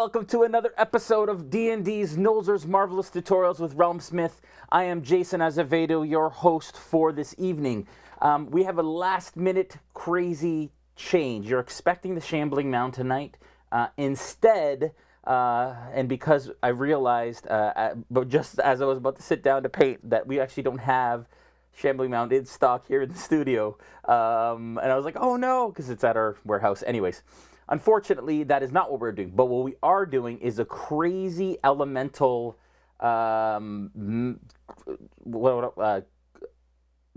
welcome to another episode of D&D's Nolzur's Marvelous Tutorials with Realm Smith. I am Jason Azevedo, your host for this evening. Um, we have a last minute crazy change. You're expecting the Shambling Mound tonight. Uh, instead, uh, and because I realized, uh, but just as I was about to sit down to paint, that we actually don't have Shambling Mound in stock here in the studio. Um, and I was like, oh no, because it's at our warehouse. Anyways, unfortunately, that is not what we're doing. But what we are doing is a crazy elemental um, uh,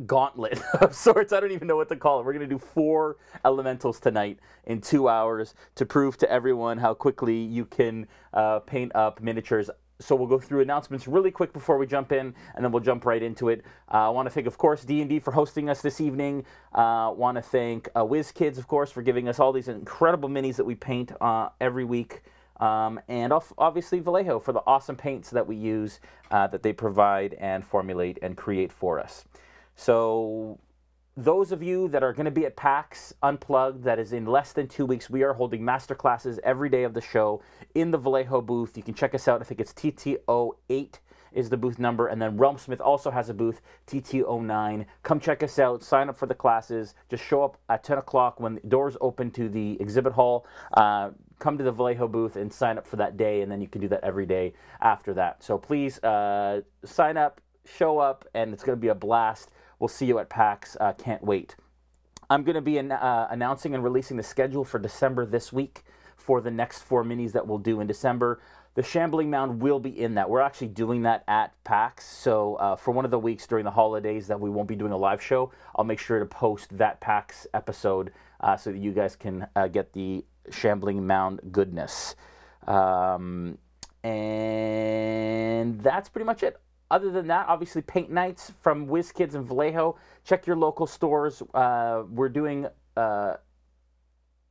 gauntlet of sorts. I don't even know what to call it. We're going to do four elementals tonight in two hours to prove to everyone how quickly you can uh, paint up miniatures so we'll go through announcements really quick before we jump in, and then we'll jump right into it. Uh, I want to thank, of course, D&D for hosting us this evening. I uh, want to thank uh, WizKids, of course, for giving us all these incredible minis that we paint uh, every week. Um, and obviously Vallejo for the awesome paints that we use uh, that they provide and formulate and create for us. So those of you that are going to be at PAX Unplugged, that is in less than two weeks, we are holding master classes every day of the show in the Vallejo booth. You can check us out. I think it's TTO8 is the booth number. And then Realm Smith also has a booth, TTO9. Come check us out. Sign up for the classes. Just show up at 10 o'clock when the doors open to the exhibit hall. Uh, come to the Vallejo booth and sign up for that day. And then you can do that every day after that. So please uh, sign up, show up, and it's going to be a blast. We'll see you at PAX. Uh, can't wait. I'm going to be an, uh, announcing and releasing the schedule for December this week for the next four minis that we'll do in December. The Shambling Mound will be in that. We're actually doing that at PAX. So uh, for one of the weeks during the holidays that we won't be doing a live show, I'll make sure to post that PAX episode uh, so that you guys can uh, get the Shambling Mound goodness. Um, and that's pretty much it. Other than that, obviously, paint nights from WizKids and Vallejo. Check your local stores. Uh, we're doing uh,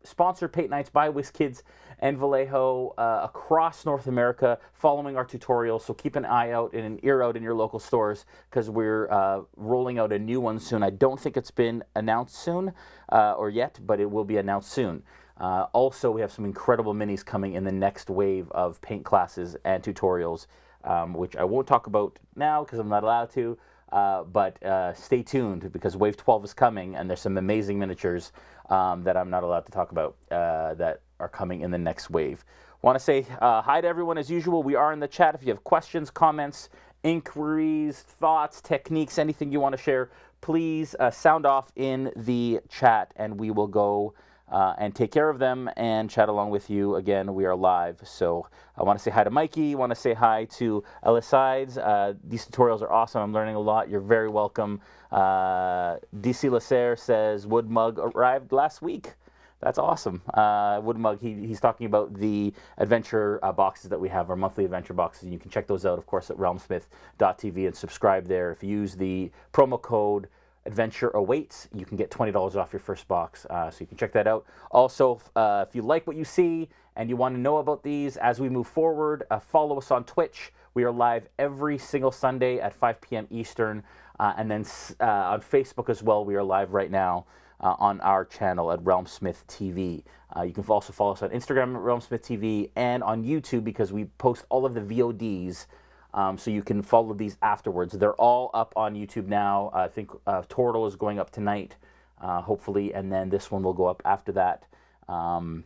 sponsored paint nights by WizKids and Vallejo uh, across North America following our tutorials. So keep an eye out and an ear out in your local stores because we're uh, rolling out a new one soon. I don't think it's been announced soon uh, or yet, but it will be announced soon. Uh, also, we have some incredible minis coming in the next wave of paint classes and tutorials um, which I won't talk about now because I'm not allowed to. Uh, but uh, stay tuned because Wave 12 is coming, and there's some amazing miniatures um, that I'm not allowed to talk about uh, that are coming in the next wave. Want to say uh, hi to everyone as usual. We are in the chat. If you have questions, comments, inquiries, thoughts, techniques, anything you want to share, please uh, sound off in the chat, and we will go uh, and take care of them and chat along with you. Again, we are live. So I want to say hi to Mikey. I want to say hi to Elisides. Uh, these tutorials are awesome. I'm learning a lot. You're very welcome. Uh, DC Lasser says Wood Mug arrived last week. That's awesome. Uh, Wood Mug, he, he's talking about the adventure uh, boxes that we have, our monthly adventure boxes. And You can check those out, of course, at realmsmith.tv and subscribe there. If you use the promo code adventure awaits. You can get $20 off your first box, uh, so you can check that out. Also, uh, if you like what you see and you want to know about these as we move forward, uh, follow us on Twitch. We are live every single Sunday at 5 p.m. Eastern, uh, and then uh, on Facebook as well. We are live right now. Uh, on our channel at Realm Smith TV. you can also follow us on Instagram at Realm Smith TV and on YouTube because we post all of the VODs um, so you can follow these afterwards. They're all up on YouTube now. I think uh, Tortle is going up tonight, uh, hopefully, and then this one will go up after that, um,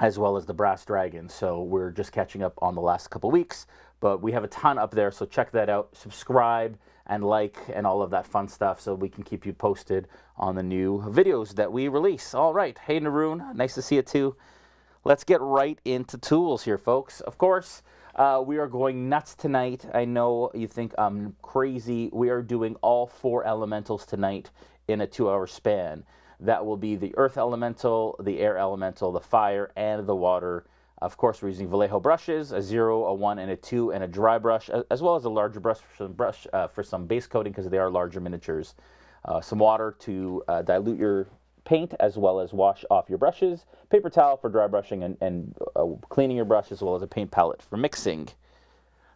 as well as the Brass Dragon. So we're just catching up on the last couple weeks, but we have a ton up there. So check that out. Subscribe and like and all of that fun stuff so we can keep you posted on the new videos that we release. All right. Hey, Naroon. Nice to see you too. Let's get right into tools here, folks. Of course, uh, we are going nuts tonight. I know you think I'm crazy. We are doing all four elementals tonight in a two hour span. That will be the earth elemental, the air elemental, the fire, and the water. Of course, we're using Vallejo brushes, a zero, a one, and a two, and a dry brush, as well as a larger brush for some, brush, uh, for some base coating because they are larger miniatures. Uh, some water to uh, dilute your paint as well as wash off your brushes, paper towel for dry brushing and, and uh, cleaning your brush as well as a paint palette for mixing.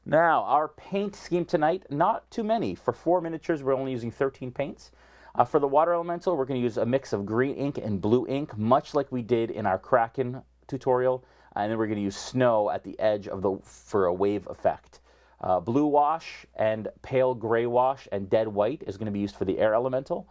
Now, our paint scheme tonight, not too many. For four miniatures, we're only using 13 paints. Uh, for the water elemental, we're going to use a mix of green ink and blue ink, much like we did in our Kraken tutorial. and then we're going to use snow at the edge of the for a wave effect. Uh, blue wash and pale gray wash and dead white is going to be used for the air elemental.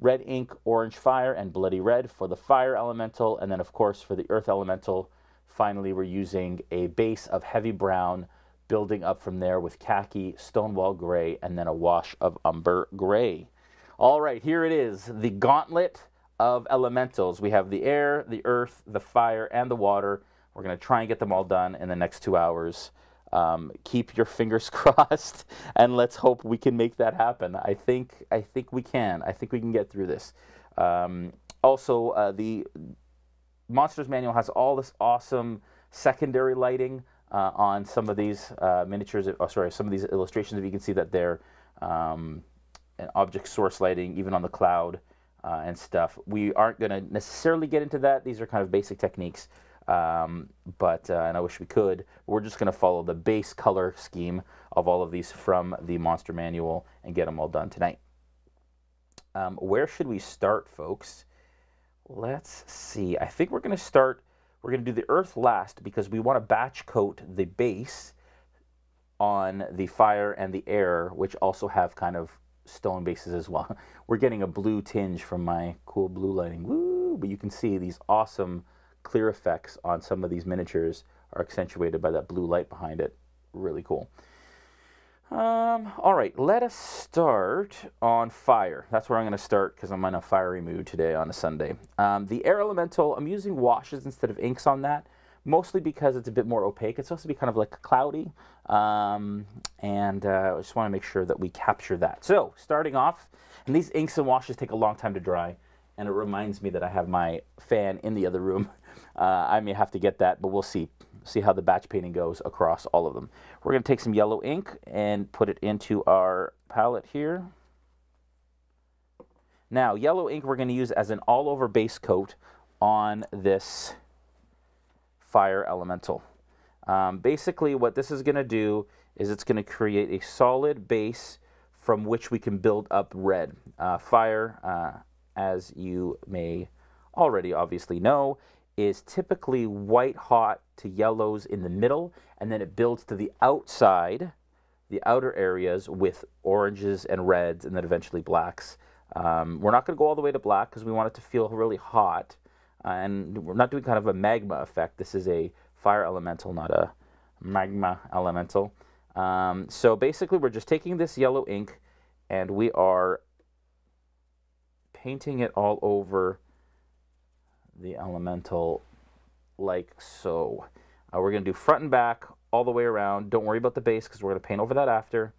Red ink, orange fire, and bloody red for the fire elemental. And then, of course, for the earth elemental, finally, we're using a base of heavy brown, building up from there with khaki, stonewall gray, and then a wash of umber gray. All right, here it is the gauntlet of elementals. We have the air, the earth, the fire, and the water. We're going to try and get them all done in the next two hours. Um, keep your fingers crossed, and let's hope we can make that happen. I think I think we can. I think we can get through this. Um, also, uh, the Monsters Manual has all this awesome secondary lighting uh, on some of these uh, miniatures. Oh, sorry, some of these illustrations. If you can see that they're um, an object source lighting, even on the cloud uh, and stuff. We aren't going to necessarily get into that. These are kind of basic techniques. Um, but uh, and I wish we could. We're just going to follow the base color scheme of all of these from the monster manual and get them all done tonight. Um, where should we start, folks? Let's see. I think we're going to start. We're going to do the earth last because we want to batch coat the base on the fire and the air, which also have kind of stone bases as well. We're getting a blue tinge from my cool blue lighting. Woo! But you can see these awesome clear effects on some of these miniatures are accentuated by that blue light behind it. Really cool. Um, all right, let us start on fire. That's where I'm going to start because I'm in a fiery mood today on a Sunday. Um, the air elemental, I'm using washes instead of inks on that, mostly because it's a bit more opaque. It's supposed to be kind of like cloudy, um, and uh, I just want to make sure that we capture that. So, starting off, and these inks and washes take a long time to dry, and it reminds me that I have my fan in the other room uh, I may have to get that, but we'll see. See how the batch painting goes across all of them. We're going to take some yellow ink and put it into our palette here. Now, yellow ink we're going to use as an all-over base coat on this fire elemental. Um, basically, what this is going to do is it's going to create a solid base from which we can build up red. Uh, fire, uh, as you may already obviously know, is typically white hot to yellows in the middle, and then it builds to the outside, the outer areas with oranges and reds, and then eventually blacks. Um, we're not going to go all the way to black because we want it to feel really hot, uh, and we're not doing kind of a magma effect. This is a fire elemental, not a magma elemental. Um, so basically, we're just taking this yellow ink and we are painting it all over the elemental like so. Uh, we're going to do front and back all the way around. Don't worry about the base because we're going to paint over that after.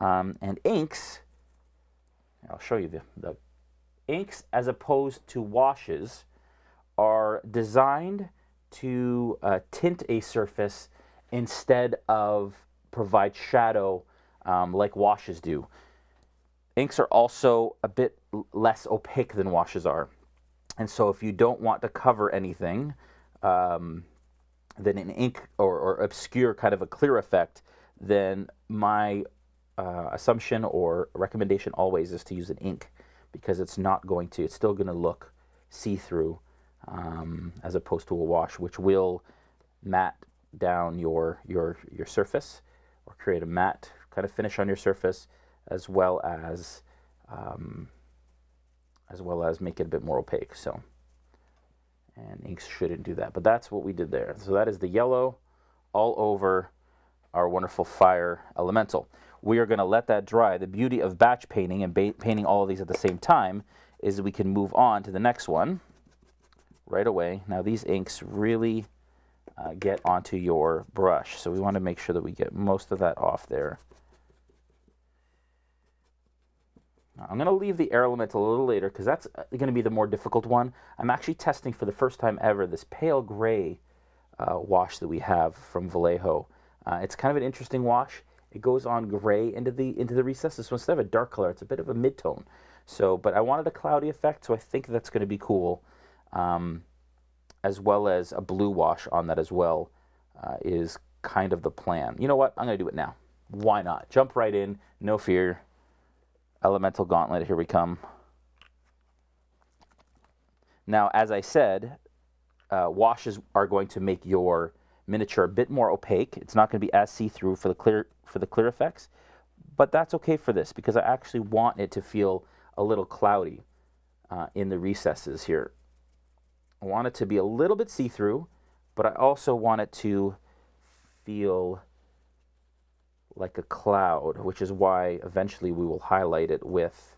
Um, and inks, I'll show you the, the inks as opposed to washes are designed to uh, tint a surface instead of provide shadow um, like washes do. Inks are also a bit less opaque than washes are. And so if you don't want to cover anything, um, then an ink or, or, obscure kind of a clear effect, then my uh, assumption or recommendation always is to use an ink because it's not going to, it's still going to look see-through um, as opposed to a wash, which will matte down your, your, your surface or create a matte kind of finish on your surface as well as um, as well as make it a bit more opaque. So, and inks shouldn't do that, but that's what we did there. So that is the yellow all over our wonderful fire elemental. We are going to let that dry. The beauty of batch painting and painting all of these at the same time is we can move on to the next one right away. Now these inks really uh, get onto your brush, so we want to make sure that we get most of that off there. I'm going to leave the air elemental a little later because that's uh, going to be the more difficult one. I'm actually testing for the first time ever this pale gray uh, wash that we have from Vallejo. Uh, it's kind of an interesting wash. It goes on gray into the into the recesses. So instead of a dark color, it's a bit of a mid-tone. So, but I wanted a cloudy effect, so I think that's going to be cool. Um, as well as a blue wash on that as well uh, is kind of the plan. You know what? I'm going to do it now. Why not? Jump right in. No fear. Elemental Gauntlet, here we come. Now, as I said, uh, washes are going to make your miniature a bit more opaque. It's not going to be as see-through for the clear for the clear effects, but that's okay for this because I actually want it to feel a little cloudy uh, in the recesses here. I want it to be a little bit see-through, but I also want it to feel like a cloud, which is why eventually we will highlight it with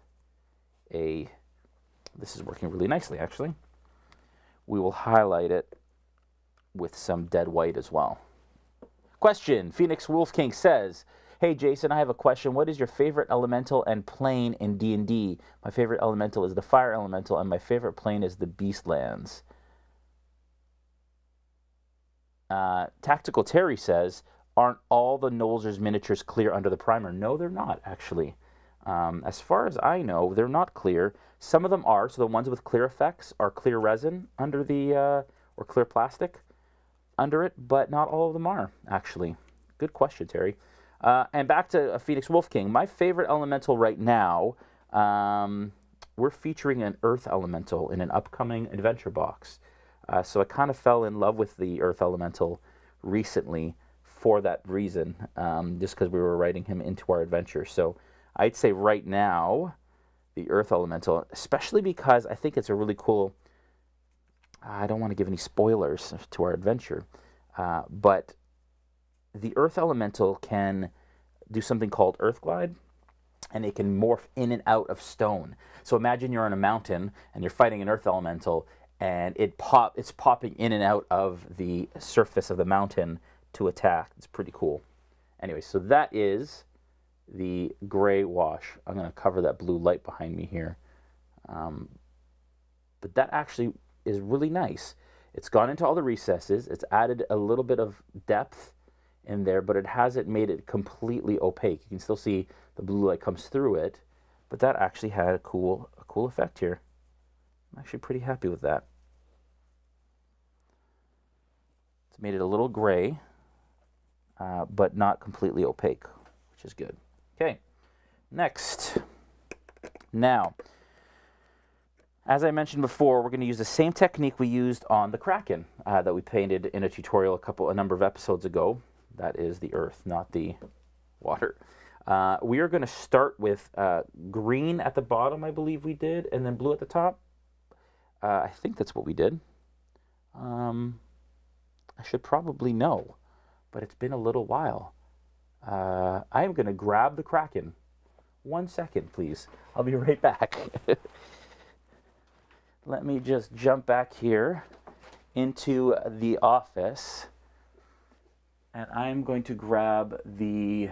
a, this is working really nicely actually. We will highlight it with some dead white as well. Question, Phoenix Wolf King says, Hey Jason, I have a question. What is your favorite elemental and plane in D&D? My favorite elemental is the fire elemental and my favorite plane is the Beastlands. Uh, Tactical Terry says, aren't all the Nolzur's miniatures clear under the primer? No, they're not, actually. Um, as far as I know, they're not clear. Some of them are, so the ones with clear effects are clear resin under the, uh, or clear plastic under it, but not all of them are, actually. Good question, Terry. Uh, and back to Phoenix Wolf King. My favorite elemental right now, um, we're featuring an Earth elemental in an upcoming adventure box. Uh, so I kind of fell in love with the Earth elemental recently for that reason, um, just because we were writing him into our adventure. So I'd say right now, the Earth Elemental, especially because I think it's a really cool. I don't want to give any spoilers to our adventure, uh, but the Earth Elemental can do something called Earth Glide, and it can morph in and out of stone. So imagine you're on a mountain and you're fighting an Earth Elemental, and it pop it's popping in and out of the surface of the mountain to attack. It's pretty cool. Anyway, so that is the gray wash. I'm going to cover that blue light behind me here. Um, but that actually is really nice. It's gone into all the recesses. It's added a little bit of depth in there, but it hasn't made it completely opaque. You can still see the blue light comes through it, but that actually had a cool, a cool effect here. I'm actually pretty happy with that. It's made it a little gray, uh, but not completely opaque, which is good. Okay, next. Now, as I mentioned before, we're going to use the same technique we used on the Kraken uh, that we painted in a tutorial a couple, a number of episodes ago. That is the earth, not the water. Uh, we are going to start with uh, green at the bottom, I believe we did, and then blue at the top. Uh, I think that's what we did. Um, I should probably know, but it's been a little while. Uh, I am going to grab the Kraken. One second, please. I'll be right back. Let me just jump back here into the office. And I'm going to grab the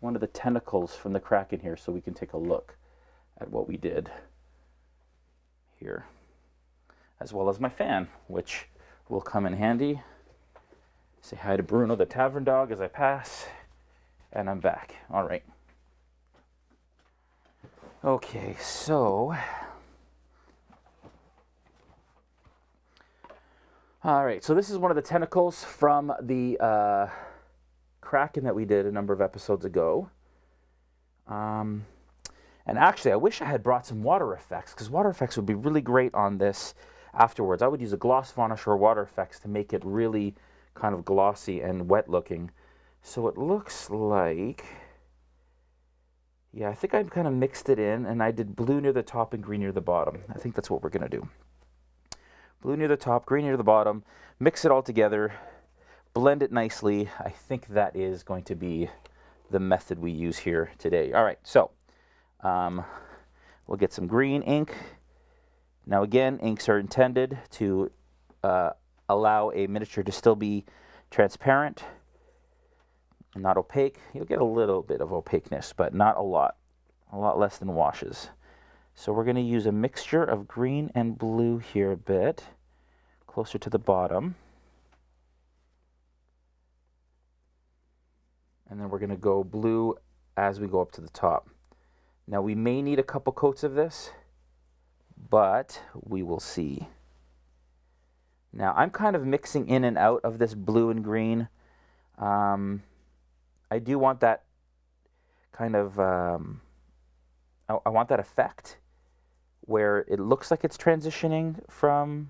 one of the tentacles from the Kraken here so we can take a look at what we did here. As well as my fan, which will come in handy. Say hi to Bruno the tavern dog as I pass and I'm back. All right. Okay, so. All right, so this is one of the tentacles from the uh, Kraken that we did a number of episodes ago. Um, and actually, I wish I had brought some water effects because water effects would be really great on this afterwards. I would use a gloss varnish or water effects to make it really kind of glossy and wet looking. So it looks like, yeah, I think I've kind of mixed it in and I did blue near the top and green near the bottom. I think that's what we're going to do. Blue near the top, green near the bottom, mix it all together, blend it nicely. I think that is going to be the method we use here today. All right, so um, we'll get some green ink. Now again, inks are intended to uh, allow a miniature to still be transparent and not opaque. You'll get a little bit of opaqueness, but not a lot. A lot less than washes. So we're going to use a mixture of green and blue here a bit, closer to the bottom. And then we're going to go blue as we go up to the top. Now we may need a couple coats of this, but we will see. Now I'm kind of mixing in and out of this blue and green. Um, I do want that kind of um, I, I want that effect where it looks like it's transitioning from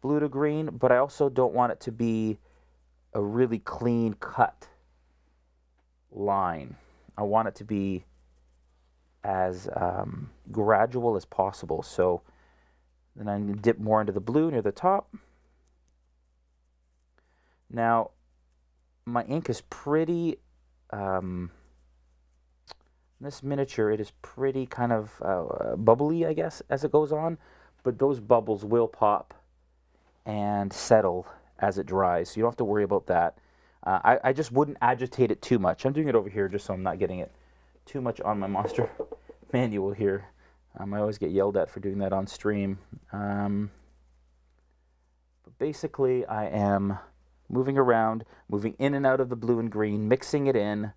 blue to green, but I also don't want it to be a really clean cut line. I want it to be as um, gradual as possible. So then I'm going to dip more into the blue near the top. Now, my ink is pretty, um, this miniature, it is pretty kind of uh, bubbly, I guess, as it goes on. But those bubbles will pop and settle as it dries. So you don't have to worry about that. Uh, I, I just wouldn't agitate it too much. I'm doing it over here just so I'm not getting it too much on my monster manual here. Um, I always get yelled at for doing that on stream. Um, but basically, I am moving around, moving in and out of the blue and green, mixing it in,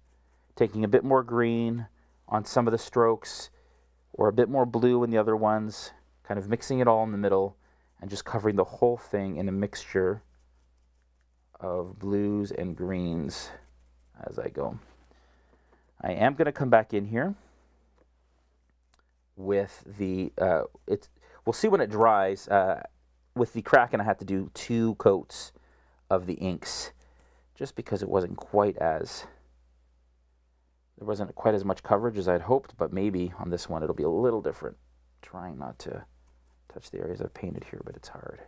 taking a bit more green on some of the strokes, or a bit more blue in the other ones, kind of mixing it all in the middle, and just covering the whole thing in a mixture of blues and greens as I go. I am going to come back in here with the, uh, it's, we'll see when it dries. Uh, with the Kraken, I have to do two coats of the inks just because it wasn't quite as, there wasn't quite as much coverage as I'd hoped, but maybe on this one it'll be a little different. Trying not to touch the areas I've painted here, but it's hard.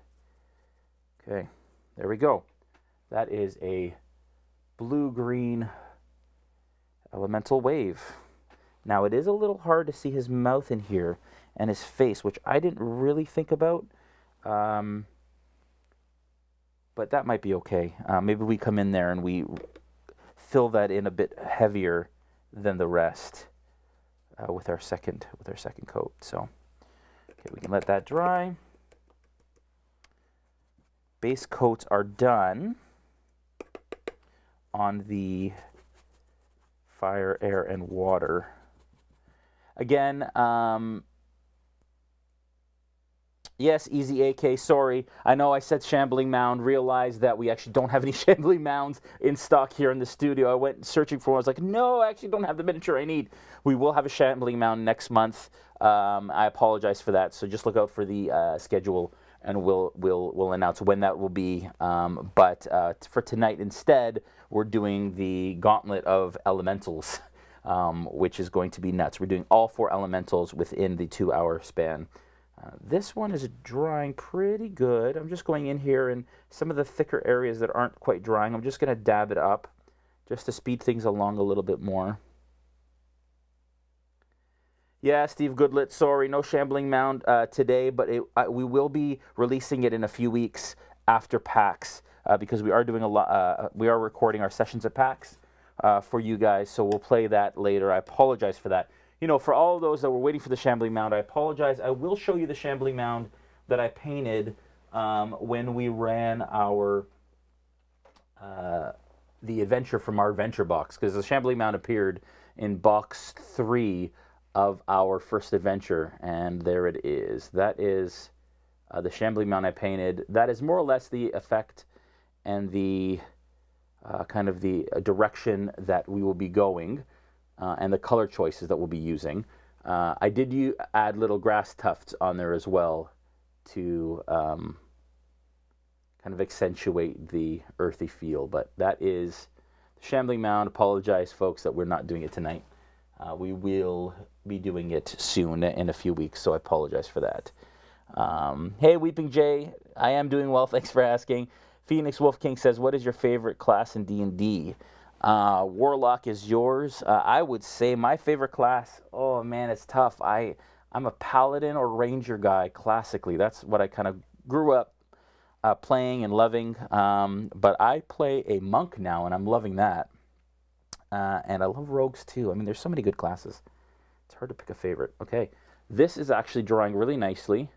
Okay, there we go. That is a blue-green elemental wave. Now it is a little hard to see his mouth in here and his face, which I didn't really think about. Um, but that might be okay. Uh, maybe we come in there and we fill that in a bit heavier than the rest uh, with our second with our second coat. So, okay, we can let that dry. Base coats are done on the fire, air, and water. Again, um, yes, easy AK, sorry. I know I said Shambling Mound, realized that we actually don't have any Shambling Mounds in stock here in the studio. I went searching for one. I was like, no, I actually don't have the miniature I need. We will have a Shambling Mound next month. Um, I apologize for that, so just look out for the uh, schedule and we'll we'll we'll announce when that will be. Um, but uh, for tonight instead, we're doing the Gauntlet of Elementals, um, which is going to be nuts. We're doing all four elementals within the two-hour span. Uh, this one is drying pretty good. I'm just going in here and some of the thicker areas that aren't quite drying. I'm just going to dab it up just to speed things along a little bit more. Yeah, Steve Goodlet. Sorry, no Shambling Mound uh, today, but it, we will be releasing it in a few weeks after PAX uh, because we are doing a lot. Uh, we are recording our sessions at PAX for you guys, so we'll play that later. I apologize for that. You know, for all of those that were waiting for the Shambling Mound, I apologize. I will show you the Shambling Mound that I painted um, when we ran our uh, the adventure from our adventure box because the Shambling Mound appeared in box three of our first adventure, and there it is. That is uh, the Shambling Mound I painted. That is more or less the effect and the uh, kind of the uh, direction that we will be going uh, and the color choices that we'll be using. Uh, I did you add little grass tufts on there as well to um, kind of accentuate the earthy feel, but that is the Shambling Mound. Apologize, folks, that we're not doing it tonight. Uh, we will be doing it soon in a few weeks, so I apologize for that. Um, hey, Weeping Jay, I am doing well. Thanks for asking. Phoenix Wolf King says, "What is your favorite class in D and D?" Uh, Warlock is yours. Uh, I would say my favorite class. Oh man, it's tough. I I'm a paladin or ranger guy classically. That's what I kind of grew up uh, playing and loving. Um, but I play a monk now, and I'm loving that. Uh, and I love rogues too. I mean, there's so many good classes. It's hard to pick a favorite. Okay, this is actually drawing really nicely.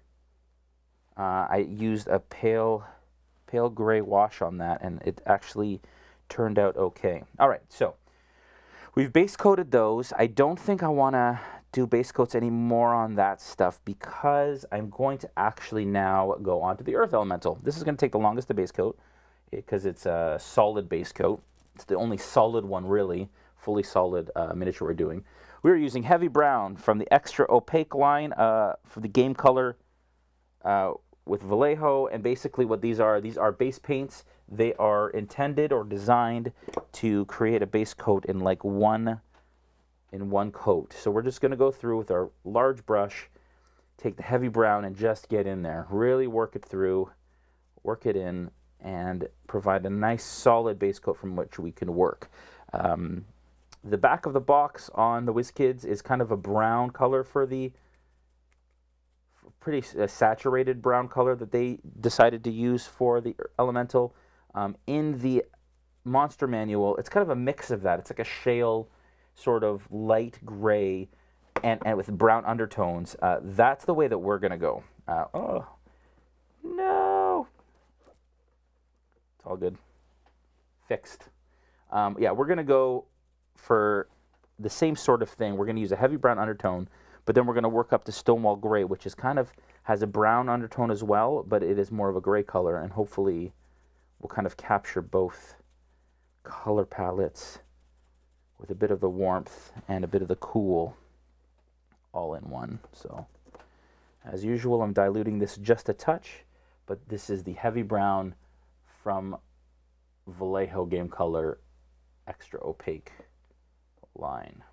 Uh, I used a pale, pale gray wash on that, and it actually turned out okay. All right, so we've base coated those. I don't think I want to do base coats anymore on that stuff because I'm going to actually now go on to the earth elemental. This is going to take the longest to base coat because it's a solid base coat. It's the only solid one, really, fully solid uh, miniature we're doing. We're using heavy brown from the extra opaque line uh, for the game color. Uh, with Vallejo, and basically what these are, these are base paints. They are intended or designed to create a base coat in like one in one coat. So we're just going to go through with our large brush, take the heavy brown and just get in there. Really work it through, work it in, and provide a nice solid base coat from which we can work. Um, the back of the box on the WizKids is kind of a brown color for the pretty uh, saturated brown color that they decided to use for the elemental. Um, in the monster manual, it's kind of a mix of that. It's like a shale sort of light gray and, and with brown undertones. Uh, that's the way that we're going to go. Uh, oh, no. It's all good. Fixed. Um, yeah, we're going to go for the same sort of thing. We're going to use a heavy brown undertone, but then we're going to work up to Stonewall Gray, which is kind of has a brown undertone as well, but it is more of a gray color, and hopefully we'll kind of capture both color palettes with a bit of the warmth and a bit of the cool all in one. So as usual, I'm diluting this just a touch, but this is the heavy brown from Vallejo Game Color Extra Opaque line.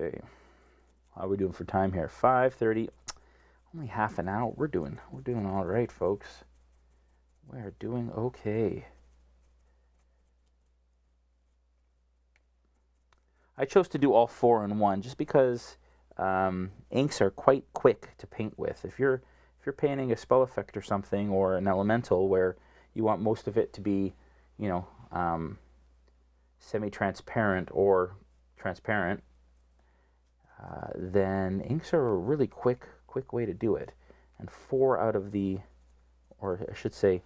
Okay. How are we doing for time here? 5:30. Only half an hour. We're doing we're doing all right, folks. We're doing okay. I chose to do all four in one just because um, inks are quite quick to paint with. If you're if you're painting a spell effect or something or an elemental where you want most of it to be, you know, um, semi-transparent or transparent, uh, then inks are a really quick, quick way to do it. And four out of the, or I should say,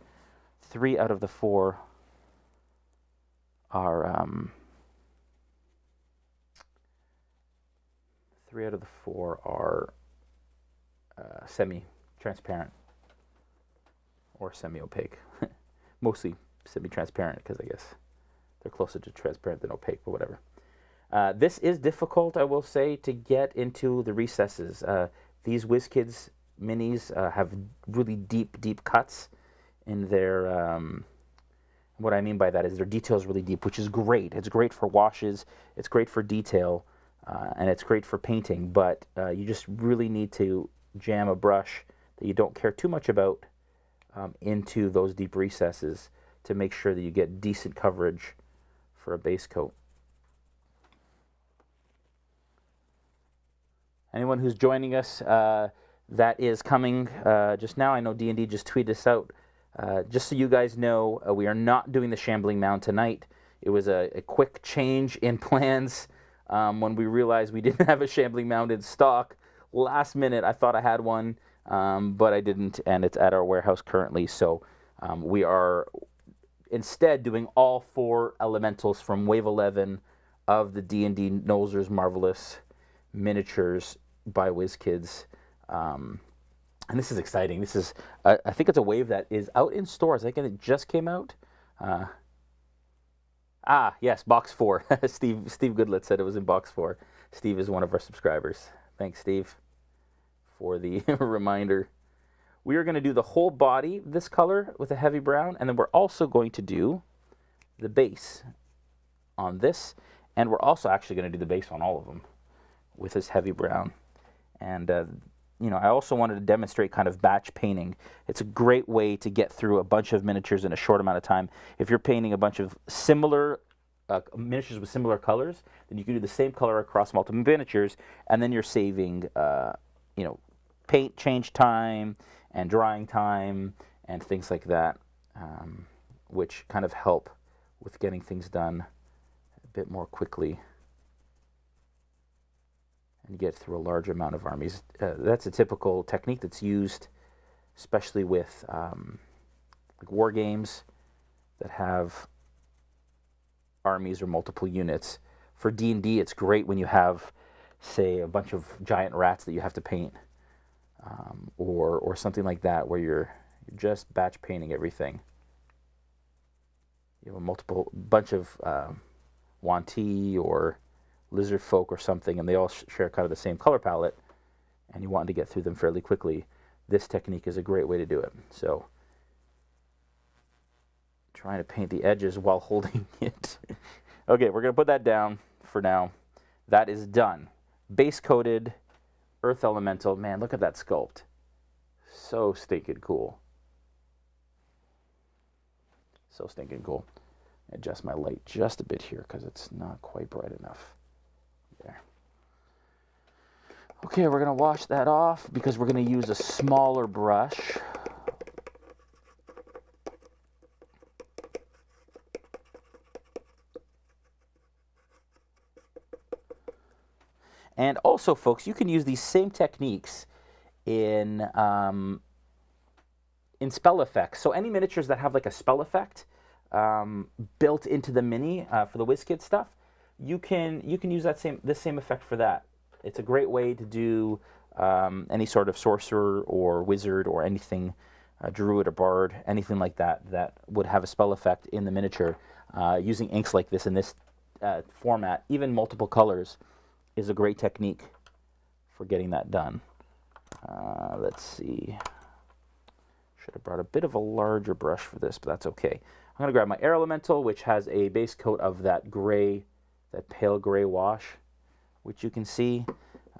three out of the four are, um, three out of the four are uh, semi-transparent or semi-opaque. Mostly semi-transparent because I guess they're closer to transparent than opaque, but whatever. Uh, this is difficult, I will say, to get into the recesses. Uh, these WizKids minis uh, have really deep, deep cuts in their. Um, what I mean by that is their detail is really deep, which is great. It's great for washes, it's great for detail, uh, and it's great for painting. But uh, you just really need to jam a brush that you don't care too much about um, into those deep recesses to make sure that you get decent coverage for a base coat. Anyone who's joining us uh, that is coming uh, just now. I know D&D just tweeted us out. Uh, just so you guys know, uh, we are not doing the Shambling Mound tonight. It was a, a quick change in plans um, when we realized we didn't have a Shambling Mound in stock. Last minute, I thought I had one, um, but I didn't, and it's at our warehouse currently. So um, we are instead doing all four elementals from Wave 11 of the D&D Nolzur's Marvelous miniatures by WizKids. Um, and this is exciting. This is, I think it's a wave that is out in stores. I think it just came out. Uh, ah, yes, box four. Steve Steve Goodlet said it was in box four. Steve is one of our subscribers. Thanks, Steve, for the reminder. We are going to do the whole body this color with a heavy brown, and then we're also going to do the base on this, and we're also actually going to do the base on all of them with this heavy brown. And, uh, you know, I also wanted to demonstrate kind of batch painting. It's a great way to get through a bunch of miniatures in a short amount of time. If you're painting a bunch of similar uh, miniatures with similar colors, then you can do the same color across multiple miniatures, and then you're saving, uh, you know, paint change time and drying time and things like that, um, which kind of help with getting things done a bit more quickly and get through a large amount of armies. Uh, that's a typical technique that's used, especially with um, like war games that have armies or multiple units. For D and D, it's great when you have, say, a bunch of giant rats that you have to paint, um, or or something like that, where you're, you're just batch painting everything. you have a multiple bunch of um, Yuan-ti or lizard folk or something, and they all sh share kind of the same color palette, and you want to get through them fairly quickly, this technique is a great way to do it. So, trying to paint the edges while holding it. okay, we're going to put that down for now. That is done. Base coated earth elemental. Man, look at that sculpt. So stinking cool. So stinking cool. Adjust my light just a bit here because it's not quite bright enough. There. Okay, we're going to wash that off because we're going to use a smaller brush. And also, folks, you can use these same techniques in um, in spell effects. So any miniatures that have like a spell effect um, built into the mini uh, for the WizKid stuff, you can you can use that same this same effect for that. It's a great way to do um, any sort of sorcerer or wizard or anything, druid or bard, anything like that that would have a spell effect in the miniature. Uh, using inks like this in this uh, format, even multiple colors, is a great technique for getting that done. Uh, let's see. Should have brought a bit of a larger brush for this, but that's okay. I'm going to grab my Air Elemental, which has a base coat of that gray, that pale gray wash, which you can see.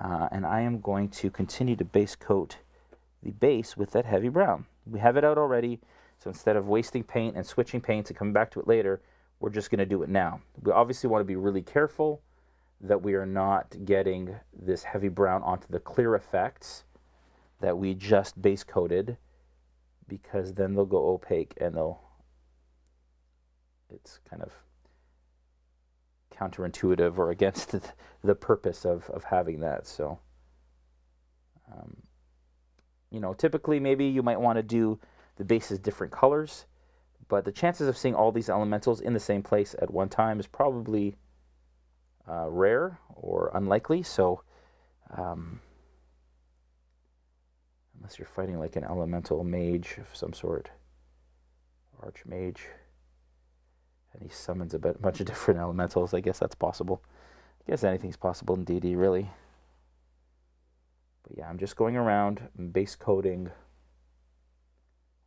Uh, and I am going to continue to base coat the base with that heavy brown. We have it out already, so instead of wasting paint and switching paints and coming back to it later, we're just going to do it now. We obviously want to be really careful that we are not getting this heavy brown onto the clear effects that we just base coated because then they'll go opaque and they'll it's kind of counterintuitive or against the, purpose of, of having that so um, you know typically maybe you might want to do the bases different colors but the chances of seeing all these elementals in the same place at one time is probably uh, rare or unlikely. So, um, unless you're fighting like an elemental mage of some sort, archmage, and he summons a bunch of different elementals, I guess that's possible. I guess anything's possible in DD, really. But yeah, I'm just going around base coating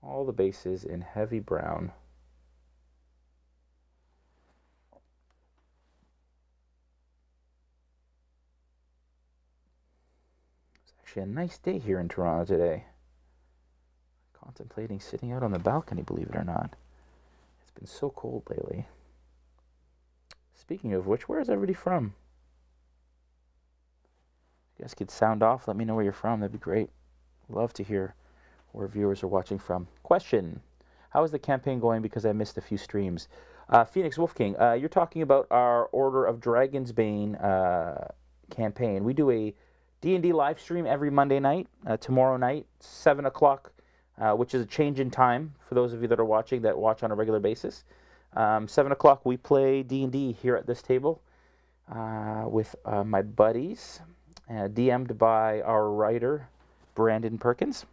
all the bases in heavy brown. It's actually a nice day here in Toronto today. Contemplating sitting out on the balcony, believe it or not. Been so cold lately. Speaking of which, where is everybody from? If you guys could sound off, let me know where you're from. That'd be great. Love to hear where viewers are watching from. Question How is the campaign going because I missed a few streams? Uh, Phoenix Wolf King, uh, you're talking about our Order of Dragon's Bane uh, campaign. We do a D&D live stream every Monday night, uh, tomorrow night, 7 o'clock, uh, which is a change in time for those of you that are watching that watch on a regular basis. Um, 7 o'clock, we play D&D here at this table uh, with uh, my buddies, uh, DM'd by our writer, Brandon Perkins.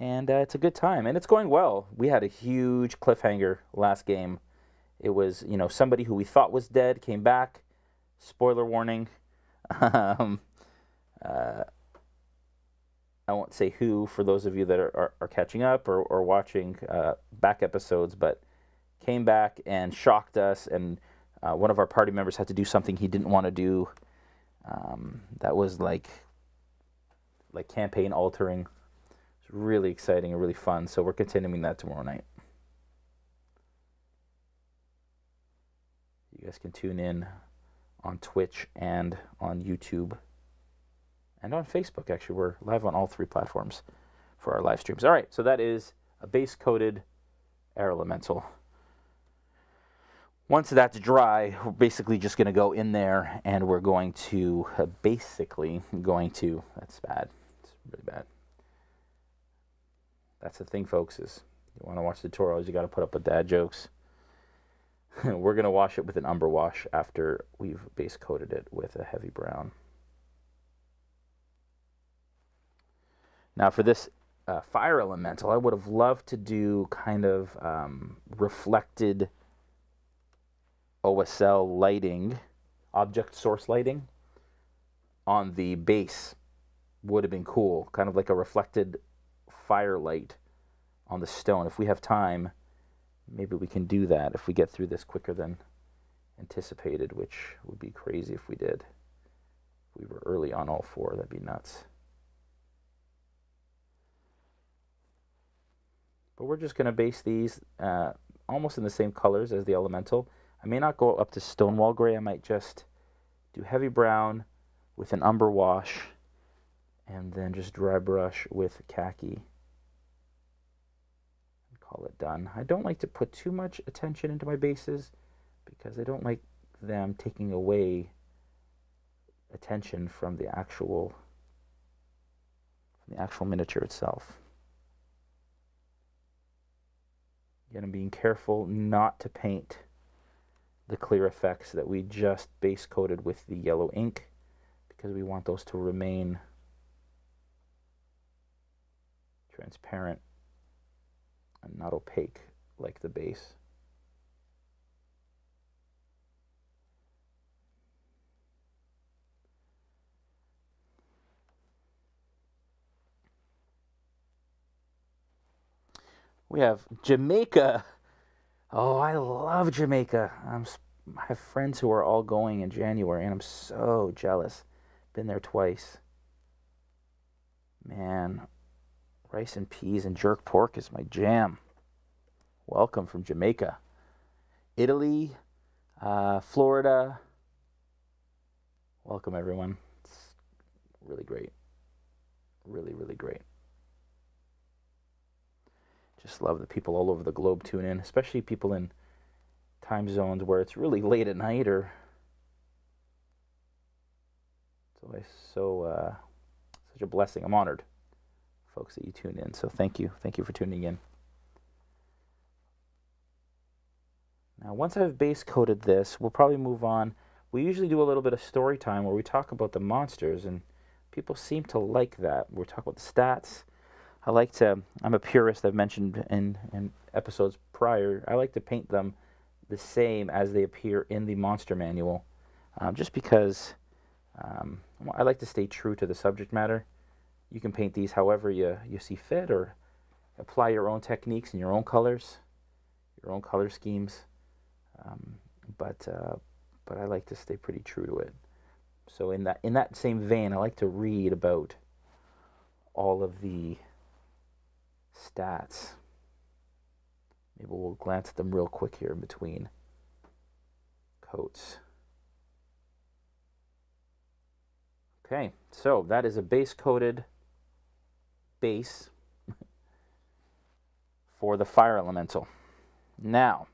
And uh, it's a good time, and it's going well. We had a huge cliffhanger last game. It was, you know, somebody who we thought was dead came back. Spoiler warning um, uh, I won't say who for those of you that are, are, are catching up or, or watching uh, back episodes, but came back and shocked us. And uh, one of our party members had to do something he didn't want to do. Um, that was like like campaign altering. It's really exciting and really fun. So we're continuing that tomorrow night. You guys can tune in on Twitch and on YouTube and on Facebook. Actually, we're live on all three platforms for our live streams. All right, so that is a base coated air elemental. Once that's dry, we're basically just going to go in there and we're going to uh, basically going to that's bad. It's really bad. That's the thing, folks. Is you want to watch tutorials, you got to put up with dad jokes. We're going to wash it with an umber wash after we've base coated it with a heavy brown. Now for this uh, fire elemental, I would have loved to do kind of um, reflected OSL lighting, object source lighting on the base would have been cool, kind of like a reflected firelight on the stone. If we have time, maybe we can do that if we get through this quicker than anticipated, which would be crazy if we did. If we were early on all four, that'd be nuts. But we're just going to base these uh, almost in the same colors as the elemental. I may not go up to stonewall gray. I might just do heavy brown with an umber wash and then just dry brush with khaki and call it done. I don't like to put too much attention into my bases because I don't like them taking away attention from the actual from the actual miniature itself. Again, I'm being careful not to paint the clear effects that we just base coated with the yellow ink because we want those to remain transparent and not opaque like the base. We have Jamaica. Oh, I love Jamaica. I'm, I have friends who are all going in January, and I'm so jealous. Been there twice. Man, Rice and peas and jerk pork is my jam. Welcome from Jamaica. Italy, uh, Florida. Welcome, everyone. It's really great. Really, really great. Just love the people all over the globe tune in, especially people in time zones where it's really late at night or it's always so uh, such a blessing. I'm honored folks that you tune in. So thank you. Thank you for tuning in. Now, once I've base coated this, we'll probably move on. We usually do a little bit of story time where we talk about the monsters, and people seem to like that. We talk about the stats. I like to, I'm a purist, I've mentioned in, in episodes prior. I like to paint them the same as they appear in the monster manual, um, just because um, I like to stay true to the subject matter you can paint these however you, you see fit or apply your own techniques and your own colors, your own color schemes. Um, but uh, but I like to stay pretty true to it. So in that in that same vein, I like to read about all of the stats. Maybe we'll glance at them real quick here in between coats. Okay, so that is a base coated base for the fire elemental. Now,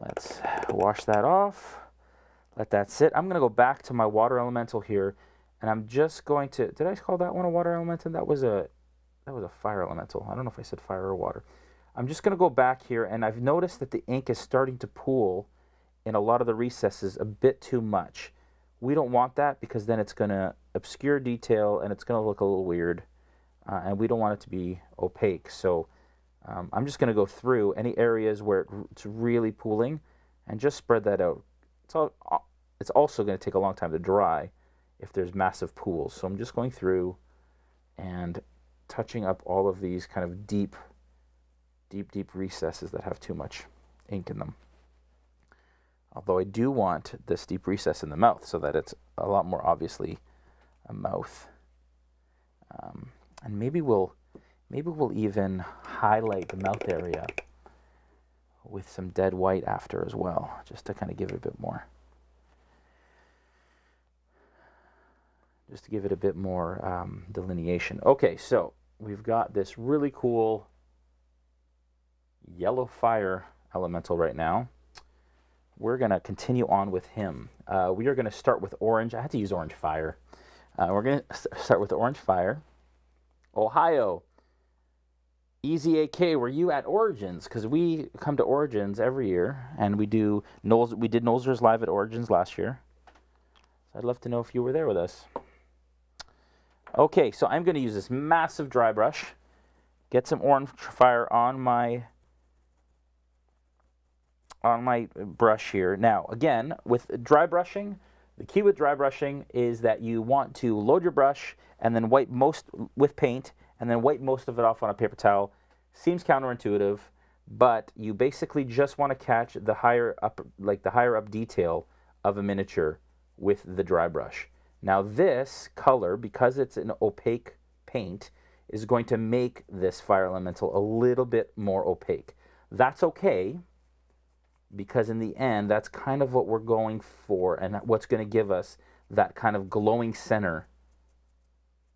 let's wash that off. Let that sit. I'm going to go back to my water elemental here, and I'm just going to. Did I call that one a water elemental? That was a that was a fire elemental. I don't know if I said fire or water. I'm just going to go back here, and I've noticed that the ink is starting to pool in a lot of the recesses a bit too much. We don't want that because then it's going to obscure detail and it's going to look a little weird. Uh, and we don't want it to be opaque. So um, I'm just going to go through any areas where it's really pooling and just spread that out. It's, all, it's also going to take a long time to dry if there's massive pools. So I'm just going through and touching up all of these kind of deep, deep, deep recesses that have too much ink in them. Although I do want this deep recess in the mouth so that it's a lot more obviously a mouth. Um, and maybe we'll maybe we'll even highlight the mouth area with some dead white after as well, just to kind of give it a bit more. Just to give it a bit more um, delineation. Okay, so we've got this really cool yellow fire elemental right now we're going to continue on with him. Uh, we are going to start with orange. I had to use orange fire. Uh, we're going to start with orange fire. Ohio. Easy AK, were you at Origins? Because we come to Origins every year, and we do Knowles. We did Nolzur's live at Origins last year. So I'd love to know if you were there with us. Okay, so I'm going to use this massive dry brush, get some orange fire on my on my brush here. Now, again, with dry brushing, the key with dry brushing is that you want to load your brush and then wipe most with paint and then wipe most of it off on a paper towel. Seems counterintuitive, but you basically just want to catch the higher up like the higher up detail of a miniature with the dry brush. Now this color, because it's an opaque paint, is going to make this fire elemental a little bit more opaque. That's okay because in the end, that's kind of what we're going for and what's going to give us that kind of glowing center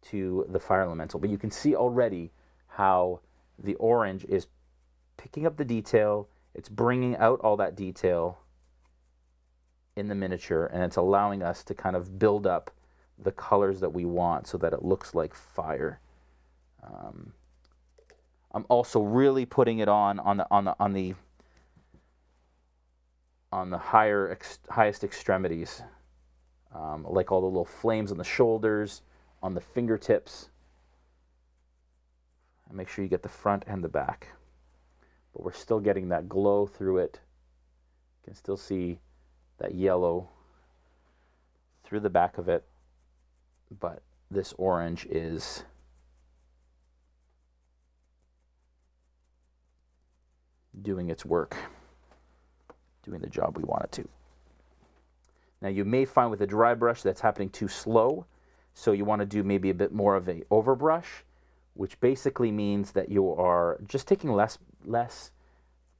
to the fire elemental. But you can see already how the orange is picking up the detail, it's bringing out all that detail in the miniature, and it's allowing us to kind of build up the colors that we want so that it looks like fire. Um, I'm also really putting it on on the on the on the on the higher ex highest extremities, um, like all the little flames on the shoulders, on the fingertips. And make sure you get the front and the back. But we're still getting that glow through it. You can still see that yellow through the back of it. But this orange is doing its work doing the job we want it to. Now you may find with a dry brush that's happening too slow, so you want to do maybe a bit more of a overbrush, which basically means that you are just taking less less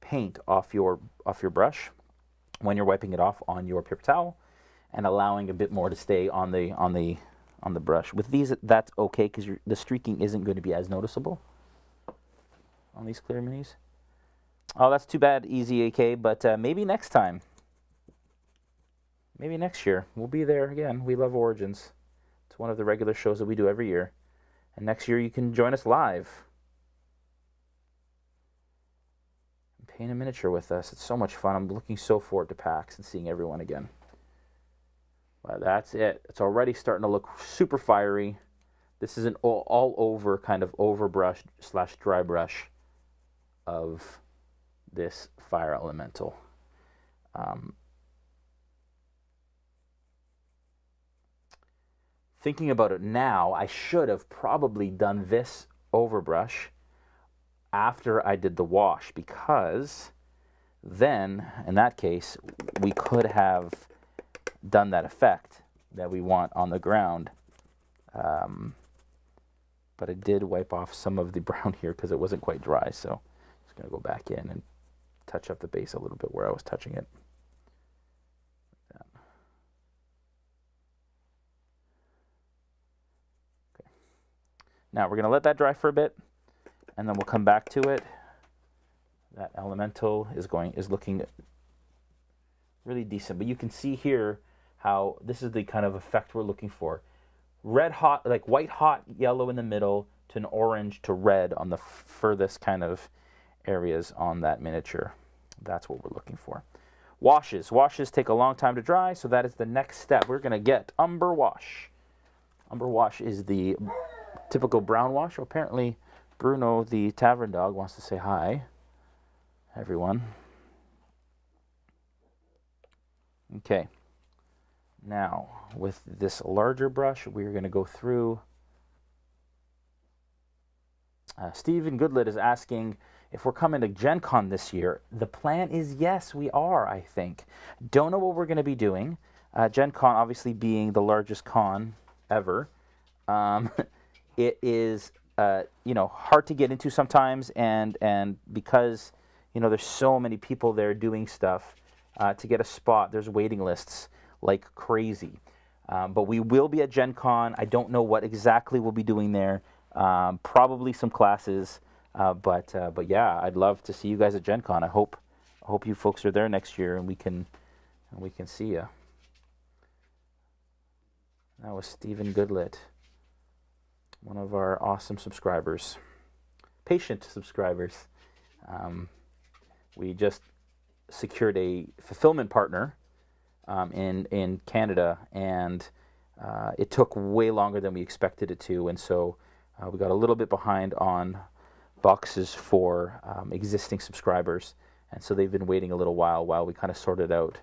paint off your off your brush when you're wiping it off on your paper towel and allowing a bit more to stay on the on the on the brush. With these that's okay because the streaking isn't going to be as noticeable on these clear minis. Oh, that's too bad, Easy AK, but uh, maybe next time. Maybe next year. We'll be there again. We love Origins. It's one of the regular shows that we do every year. And next year you can join us live. Paint a miniature with us. It's so much fun. I'm looking so forward to PAX and seeing everyone again. Well, that's it. It's already starting to look super fiery. This is an all, all over kind of overbrush slash dry brush of this fire elemental. Um, thinking about it now, I should have probably done this overbrush after I did the wash because then, in that case, we could have done that effect that we want on the ground. Um, but I did wipe off some of the brown here because it wasn't quite dry, so I'm just going to go back in and touch up the base a little bit where I was touching it. Okay. Now we're going to let that dry for a bit, and then we'll come back to it. That elemental is going is looking really decent, but you can see here how this is the kind of effect we're looking for. Red hot, like white hot yellow in the middle to an orange to red on the furthest kind of areas on that miniature. That's what we're looking for. Washes. Washes take a long time to dry, so that is the next step. We're going to get umber wash. Umber wash is the typical brown wash. Apparently, Bruno, the tavern dog, wants to say hi. Everyone. Okay. Now, with this larger brush, we're going to go through. Uh, Stephen Goodlet is asking if we're coming to Gen Con this year, the plan is yes, we are, I think. Don't know what we're going to be doing. Uh, Gen Con, obviously, being the largest con ever, um, it is, uh, you know, hard to get into sometimes, and, and because, you know, there's so many people there doing stuff, uh, to get a spot, there's waiting lists like crazy. Um, but we will be at Gen Con. I don't know what exactly we'll be doing there. Um, probably some classes. Uh, but uh, but yeah, I'd love to see you guys at Gen Con. I hope I hope you folks are there next year and we can and we can see you. That was Stephen Goodlet, one of our awesome subscribers, patient subscribers. Um, we just secured a fulfillment partner um, in in Canada, and uh, it took way longer than we expected it to, and so uh, we got a little bit behind on boxes for um, existing subscribers, and so they've been waiting a little while while we kind of sorted out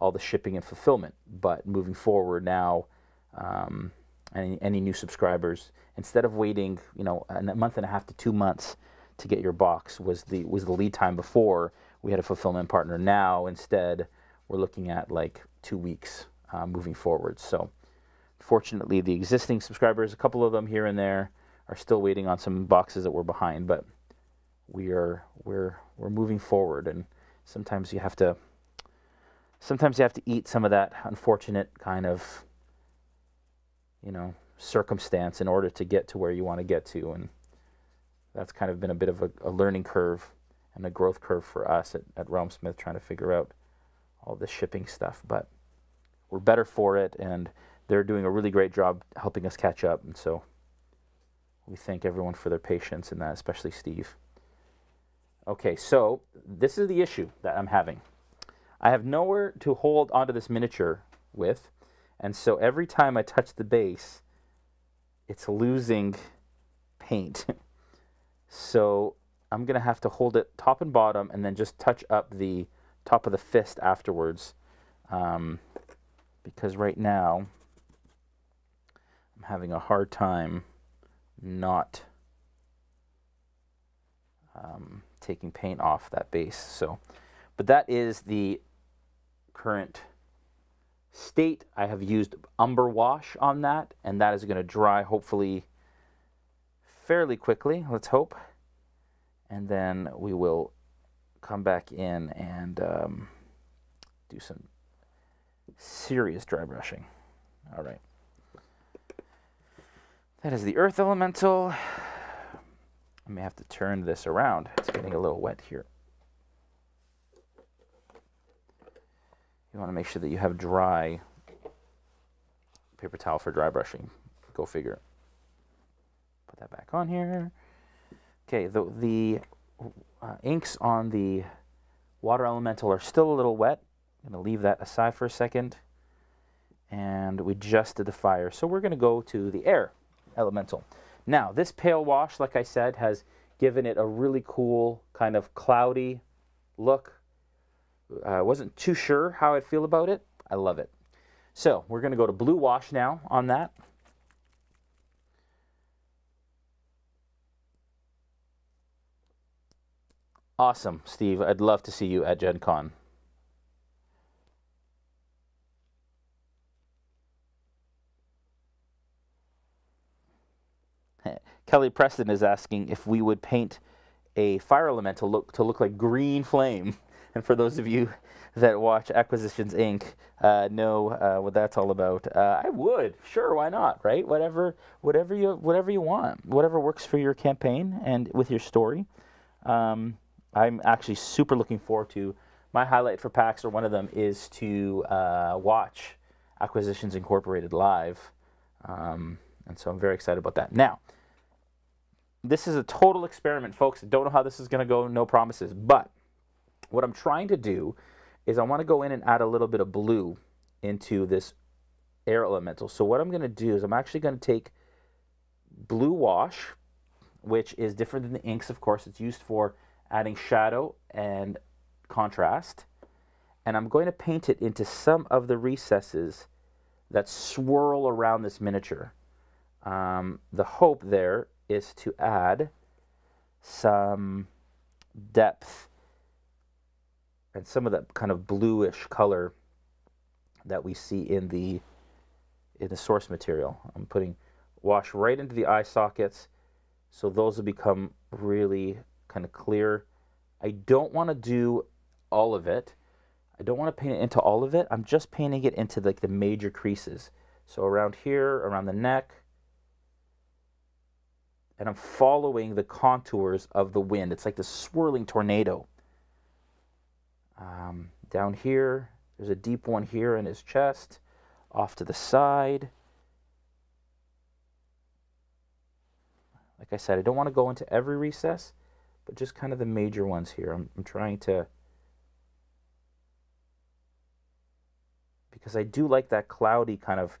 all the shipping and fulfillment. But moving forward now, um, any, any new subscribers, instead of waiting, you know, a month and a half to two months to get your box was the was the lead time before we had a fulfillment partner. Now instead, we're looking at like two weeks uh, moving forward. So fortunately, the existing subscribers, a couple of them here and there, are still waiting on some boxes that were behind, but we are we're we're moving forward, and sometimes you have to sometimes you have to eat some of that unfortunate kind of you know circumstance in order to get to where you want to get to, and that's kind of been a bit of a, a learning curve and a growth curve for us at, at RealmSmith trying to figure out all this shipping stuff, but we're better for it, and they're doing a really great job helping us catch up, and so we thank everyone for their patience in that, especially Steve. Okay, so this is the issue that I'm having. I have nowhere to hold onto this miniature with, and so every time I touch the base, it's losing paint. so I'm going to have to hold it top and bottom and then just touch up the top of the fist afterwards. Um, because right now, I'm having a hard time not um, taking paint off that base. So, but that is the current state. I have used Umber Wash on that, and that is going to dry hopefully fairly quickly. Let's hope, and then we will come back in and um, do some serious dry brushing. All right. That is the earth elemental. I may have to turn this around. It's getting a little wet here. You want to make sure that you have dry paper towel for dry brushing. Go figure. Put that back on here. Okay, the, the uh, inks on the water elemental are still a little wet. I'm going to leave that aside for a second. And we just did the fire. So we're going to go to the air elemental. Now, this pale wash, like I said, has given it a really cool kind of cloudy look. I uh, wasn't too sure how I'd feel about it. I love it. So we're going to go to blue wash now on that. Awesome, Steve. I'd love to see you at Gen Con. Kelly Preston is asking if we would paint a fire elemental look to look like green flame. And for those of you that watch Acquisitions Inc. Uh, know uh, what that's all about. Uh, I would, sure, why not, right? Whatever, whatever you, whatever you want, whatever works for your campaign and with your story. Um, I'm actually super looking forward to. My highlight for PAX, or one of them, is to uh, watch Acquisitions Incorporated live, um, and so I'm very excited about that. Now this is a total experiment, folks. Don't know how this is going to go, no promises. But what I'm trying to do is I want to go in and add a little bit of blue into this air elemental. So what I'm going to do is I'm actually going to take blue wash, which is different than the inks, of course. It's used for adding shadow and contrast. And I'm going to paint it into some of the recesses that swirl around this miniature. Um, the hope there is to add some depth and some of that kind of bluish color that we see in the in the source material. I'm putting wash right into the eye sockets so those will become really kind of clear. I don't want to do all of it. I don't want to paint it into all of it. I'm just painting it into like the major creases. So around here, around the neck, and I'm following the contours of the wind. It's like the swirling tornado. Um, down here, there's a deep one here in his chest, off to the side. Like I said, I don't want to go into every recess, but just kind of the major ones here. I'm, I'm trying to, because I do like that cloudy kind of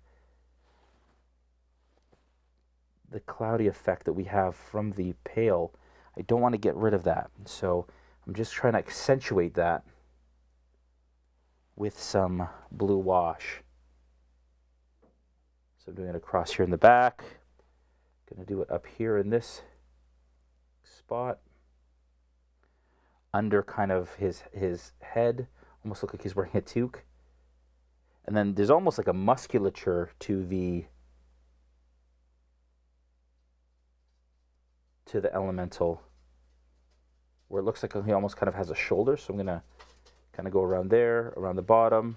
the cloudy effect that we have from the pale. I don't want to get rid of that. So I'm just trying to accentuate that with some blue wash. So I'm doing it across here in the back. Going to do it up here in this spot. Under kind of his his head. Almost look like he's wearing a toque. And then there's almost like a musculature to the to the elemental where it looks like he almost kind of has a shoulder. So I'm going to kind of go around there, around the bottom.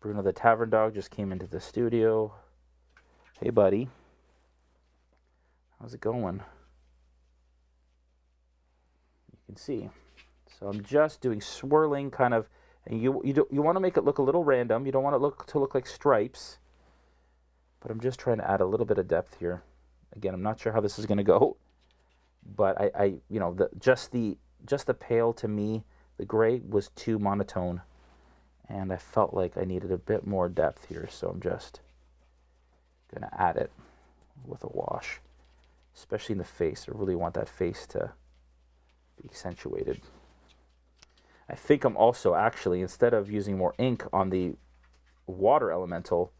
Bruno the Tavern Dog just came into the studio. Hey, buddy. How's it going? You can see. So I'm just doing swirling kind of, and you you you want to make it look a little random. You don't want it look to look like stripes. But I'm just trying to add a little bit of depth here. Again, I'm not sure how this is going to go but I, I you know the just the just the pale to me the gray was too monotone and I felt like I needed a bit more depth here so I'm just gonna add it with a wash. Especially in the face I really want that face to be accentuated. I think I'm also actually instead of using more ink on the water elemental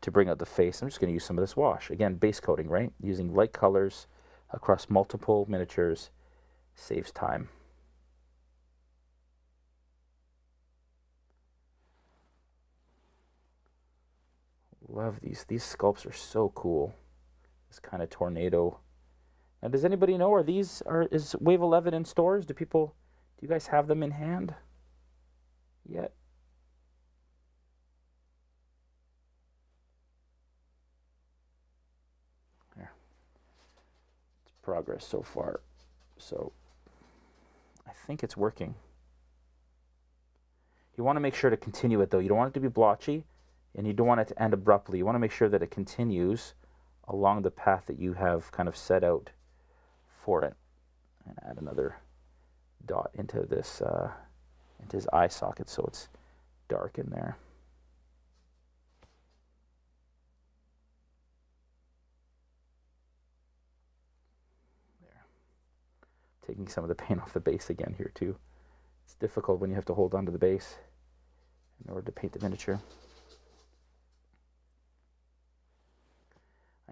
to bring out the face I'm just going to use some of this wash. Again base coating right? Using light colors across multiple miniatures saves time. Love these. These sculpts are so cool. This kind of tornado. Now, does anybody know? Are these are is Wave Eleven in stores? Do people? Do you guys have them in hand yet? There. It's progress so far. So I think it's working. You want to make sure to continue it though. You don't want it to be blotchy and you don't want it to end abruptly. You want to make sure that it continues along the path that you have kind of set out for it. And add another dot into this, uh, into his eye socket so it's dark in there. There. Taking some of the paint off the base again here too. It's difficult when you have to hold onto the base in order to paint the miniature.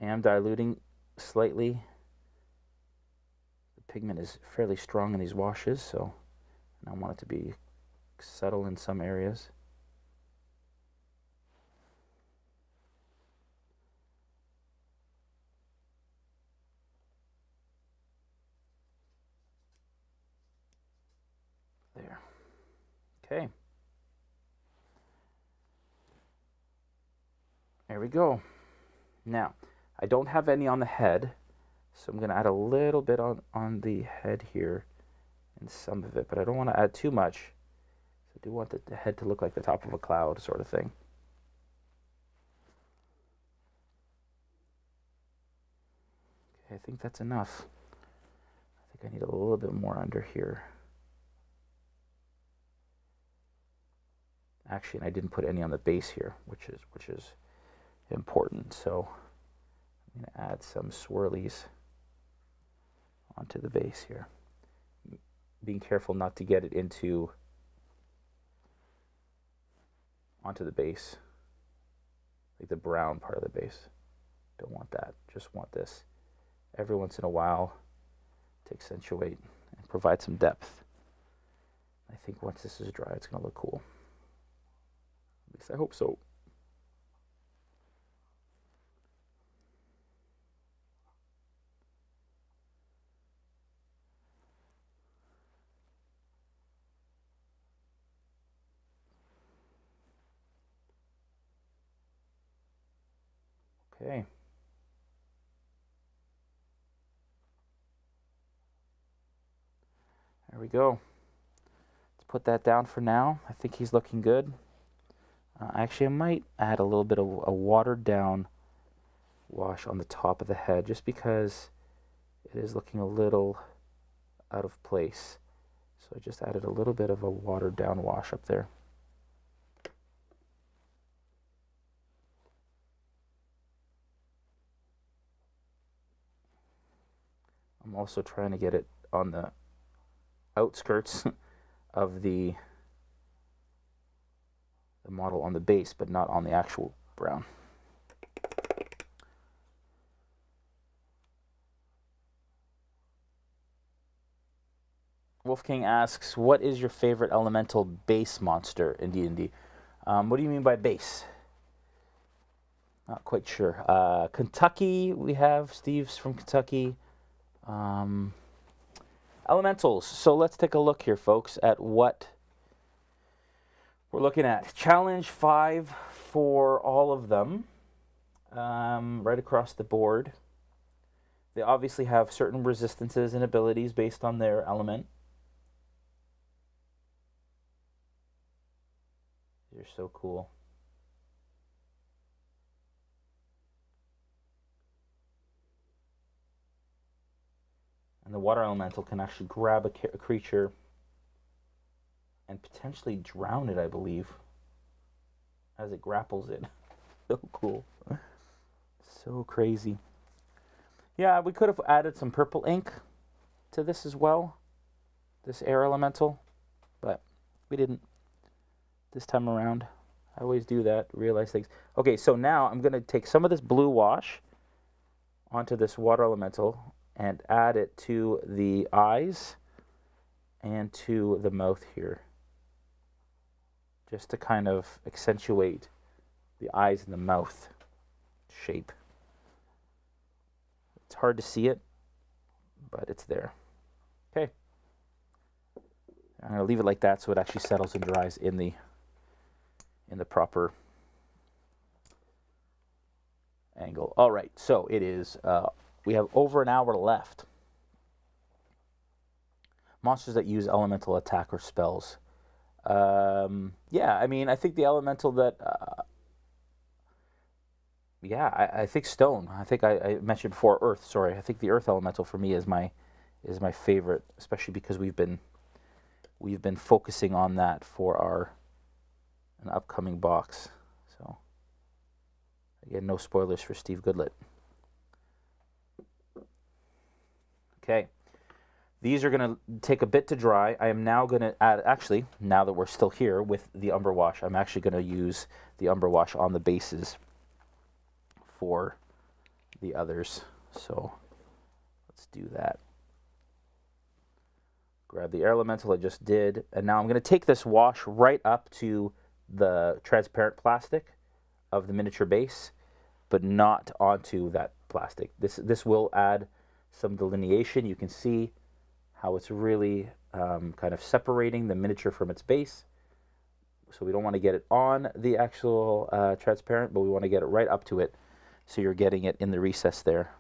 I am diluting slightly. The pigment is fairly strong in these washes, so I want it to be subtle in some areas. There. Okay. There we go. Now, I don't have any on the head, so I'm going to add a little bit on, on the head here and some of it, but I don't want to add too much. I do want the, the head to look like the top of a cloud sort of thing. Okay, I think that's enough. I think I need a little bit more under here. actually and I didn't put any on the base here which is which is important so To add some swirlies onto the base here. Being careful not to get it into onto the base. Like the brown part of the base. Don't want that. Just want this. Every once in a while to accentuate and provide some depth. I think once this is dry it's going to look cool. At least I hope so. Okay. There we go. Let's put that down for now. I think he's looking good. Uh, actually, I might add a little bit of a watered down wash on the top of the head just because it is looking a little out of place. So I just added a little bit of a watered down wash up there. I'm also trying to get it on the outskirts of the the model on the base, but not on the actual brown. Wolfgang asks, "What is your favorite elemental base monster in D and D?" Um, what do you mean by base? Not quite sure. Uh, Kentucky, we have Steve's from Kentucky. Um, elementals. So let's take a look here, folks, at what we're looking at. Challenge five for all of them, um, right across the board. They obviously have certain resistances and abilities based on their element. You're so cool. And the water elemental can actually grab a, a creature and potentially drown it, I believe, as it grapples it. so cool. So crazy. Yeah, we could have added some purple ink to this as well, this air elemental, but we didn't this time around. I always do that, realize things. Okay, so now I'm going to take some of this blue wash onto this water elemental and add it to the eyes and to the mouth here. Just to kind of accentuate the eyes and the mouth shape. It's hard to see it, but it's there. Okay. I'm going to leave it like that so it actually settles and dries in the in the proper angle. All right, so it is, uh, we have over an hour left. Monsters that use elemental attack or spells. Um, yeah, I mean, I think the elemental that, uh, yeah, I, I, think stone. I think I, I, mentioned before earth. Sorry, I think the earth elemental for me is my is my favorite, especially because we've been we've been focusing on that for our an upcoming box. So, again, no spoilers for Steve Goodlet. Okay. These are going to take a bit to dry. I am now going to add, actually, now that we're still here with the Umber Wash, I'm actually going to use the Umber Wash on the bases for the others. So let's do that. Grab the air elemental I just did, and now I'm going to take this wash right up to the transparent plastic of the miniature base, but not onto that plastic. This, this will add some delineation. You can see how it's really um, kind of separating the miniature from its base. So we don't want to get it on the actual uh, transparent, but we want to get it right up to it so you're getting it in the recess there.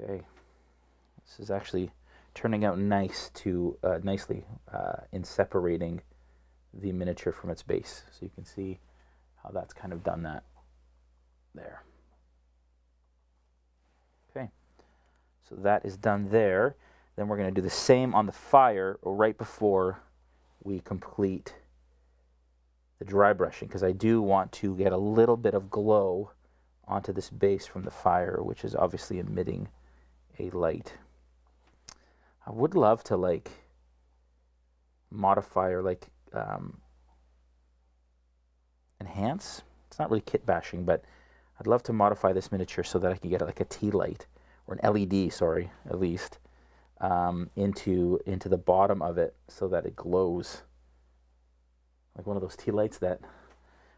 Okay, this is actually turning out nice to uh, nicely uh, in separating the miniature from its base. So you can see how that's kind of done that there. Okay, so that is done there. Then we're going to do the same on the fire right before we complete the dry brushing because I do want to get a little bit of glow onto this base from the fire, which is obviously emitting a light. I would love to like modify or like um, enhance. It's not really kit bashing, but I'd love to modify this miniature so that I can get like a tea light or an LED, sorry, at least, um, into into the bottom of it so that it glows like one of those tea lights that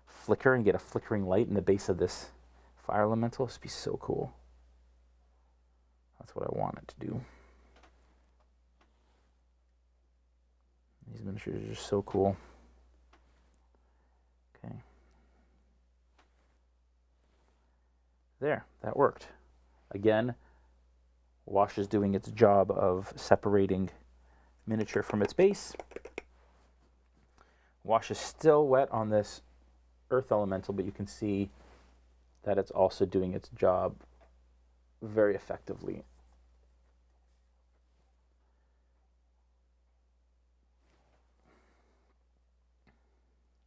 flicker and get a flickering light in the base of this fire elemental. Would be so cool. That's what I want it to do. These miniatures are just so cool. Okay. There, that worked. Again, Wash is doing its job of separating miniature from its base. Wash is still wet on this earth elemental, but you can see that it's also doing its job very effectively.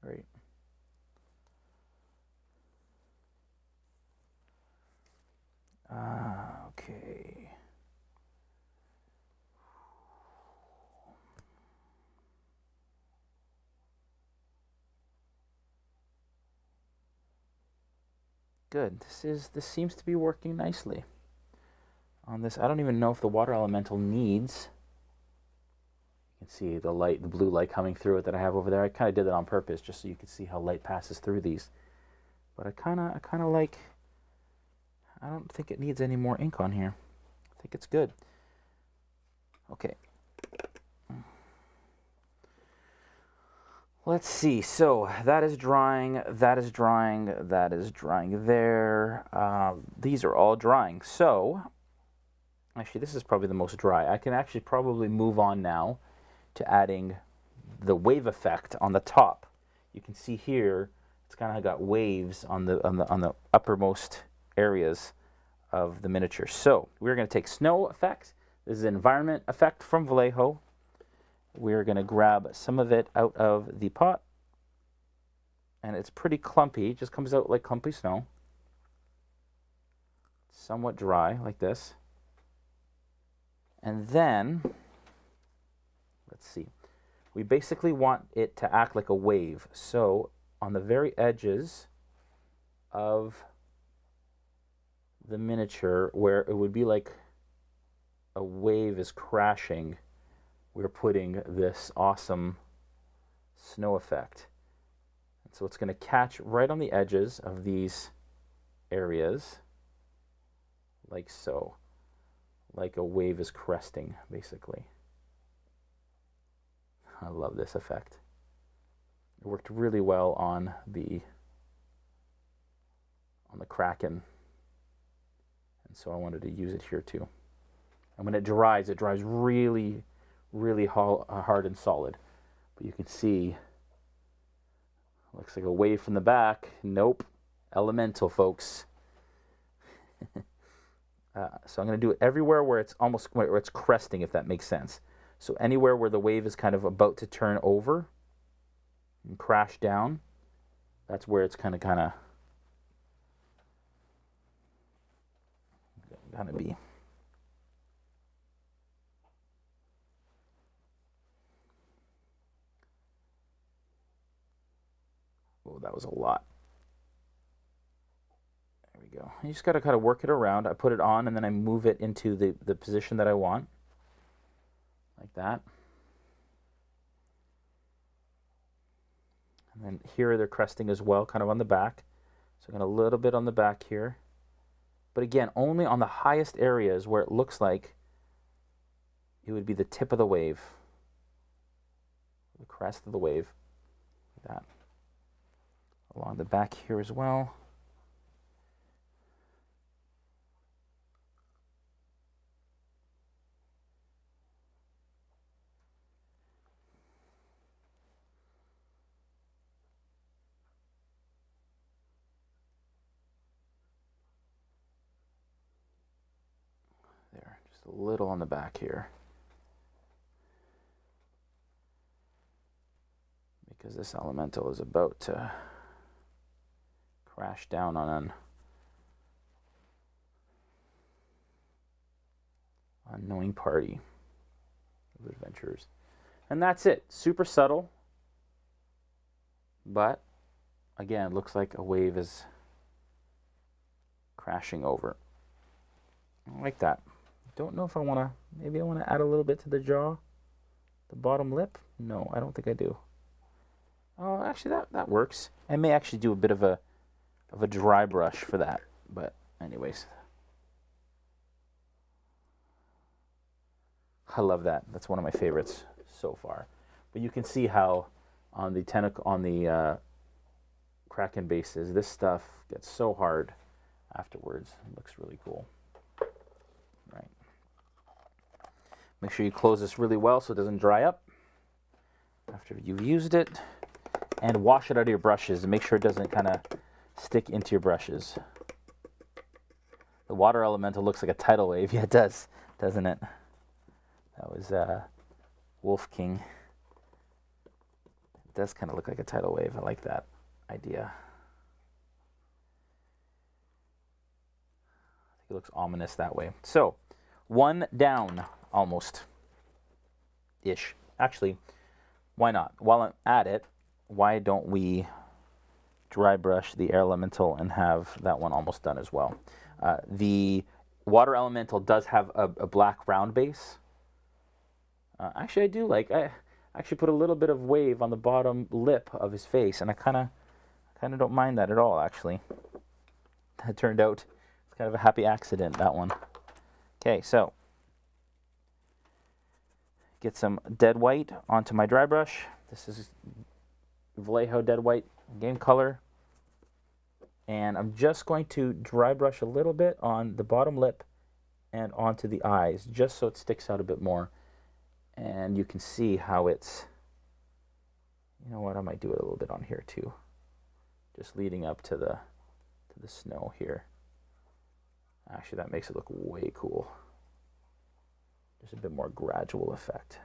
Great. Ah, okay. Good. This is this seems to be working nicely. On this, I don't even know if the water elemental needs. You can see the light, the blue light coming through it that I have over there. I kind of did that on purpose just so you can see how light passes through these. But I kind of, I kind of like. I don't think it needs any more ink on here. I think it's good. Okay. Let's see. So that is drying. That is drying. That is drying there. Uh, these are all drying. So actually, this is probably the most dry. I can actually probably move on now to adding the wave effect on the top. You can see here it's kind of got waves on the on the on the uppermost areas of the miniature. So we're going to take snow effect. This is environment effect from Vallejo we're going to grab some of it out of the pot. And it's pretty clumpy. It just comes out like clumpy snow. Somewhat dry, like this. And then, let's see. We basically want it to act like a wave. So on the very edges of the miniature, where it would be like a wave is crashing we're putting this awesome snow effect. And so it's going to catch right on the edges of these areas, like so, like a wave is cresting, basically. I love this effect. It worked really well on the on the Kraken, and so I wanted to use it here too. And when it dries, it dries really really uh, hard and solid. But you can see, looks like a wave from the back. Nope, elemental, folks. uh, so I'm going to do it everywhere where it's almost where it's cresting, if that makes sense. So anywhere where the wave is kind of about to turn over and crash down, that's where it's kind of kind of gonna be. Oh, that was a lot. There we go. You just got to kind of work it around. I put it on and then I move it into the, the position that I want. Like that. And then here they're cresting as well, kind of on the back. So I'm going a little bit on the back here. But again, only on the highest areas where it looks like it would be the tip of the wave. The crest of the wave. Like that along the back here as well. Little on the back here. Because this elemental is about to crash down on an unknowing party of adventurers. And that's it. Super subtle. But again, it looks like a wave is crashing over. I like that. Don't know if I want to, maybe I want to add a little bit to the jaw, the bottom lip. No, I don't think I do. Oh, actually, that, that works. I may actually do a bit of a of a dry brush for that. But anyways. I love that. That's one of my favorites so far. But you can see how on the tentacle on the uh, Kraken bases, this stuff gets so hard afterwards. It looks really cool. Right. Make sure you close this really well so it doesn't dry up after you've used it. And wash it out of your brushes and make sure it doesn't kind of stick into your brushes. The water elemental looks like a tidal wave. Yeah, it does, doesn't it? That was uh, Wolf King. It does kind of look like a tidal wave. I like that idea. It looks ominous that way. So, one down almost ish. Actually, why not? While I'm at it, why don't we dry brush the air elemental and have that one almost done as well? Uh, the water elemental does have a, a black round base. Uh, actually, I do like. I actually put a little bit of wave on the bottom lip of his face, and I kind of, kind of don't mind that at all. Actually, that turned out it's kind of a happy accident. That one. Okay, so get some dead white onto my dry brush. This is Vallejo dead white game color. And I'm just going to dry brush a little bit on the bottom lip and onto the eyes just so it sticks out a bit more. And you can see how it's you know what I might do it a little bit on here too. Just leading up to the to the snow here. Actually that makes it look way cool just a bit more gradual effect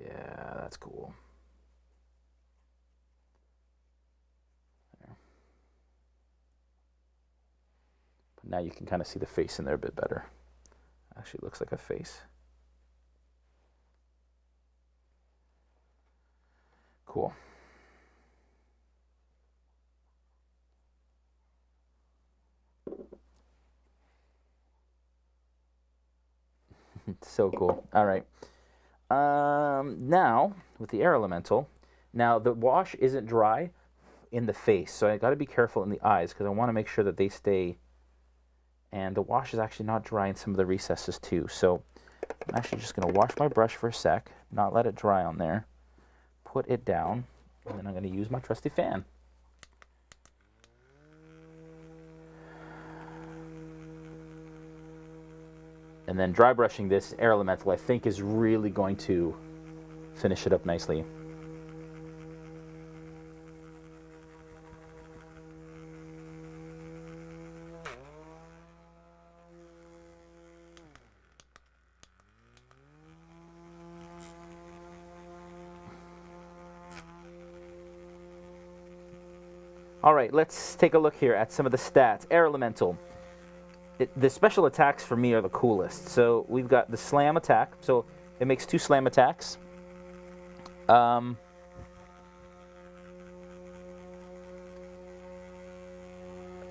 Yeah, that's cool. There. But now you can kind of see the face in there a bit better. Actually looks like a face. Cool. So cool. All right. Um, now, with the air elemental, now the wash isn't dry in the face, so I got to be careful in the eyes because I want to make sure that they stay. And the wash is actually not dry in some of the recesses too. So I'm actually just going to wash my brush for a sec, not let it dry on there, put it down, and then I'm going to use my trusty fan. And then dry brushing this air elemental I think is really going to finish it up nicely. All right, let's take a look here at some of the stats. Air Elemental, the special attacks for me are the coolest. So we've got the slam attack. So it makes two slam attacks. Um,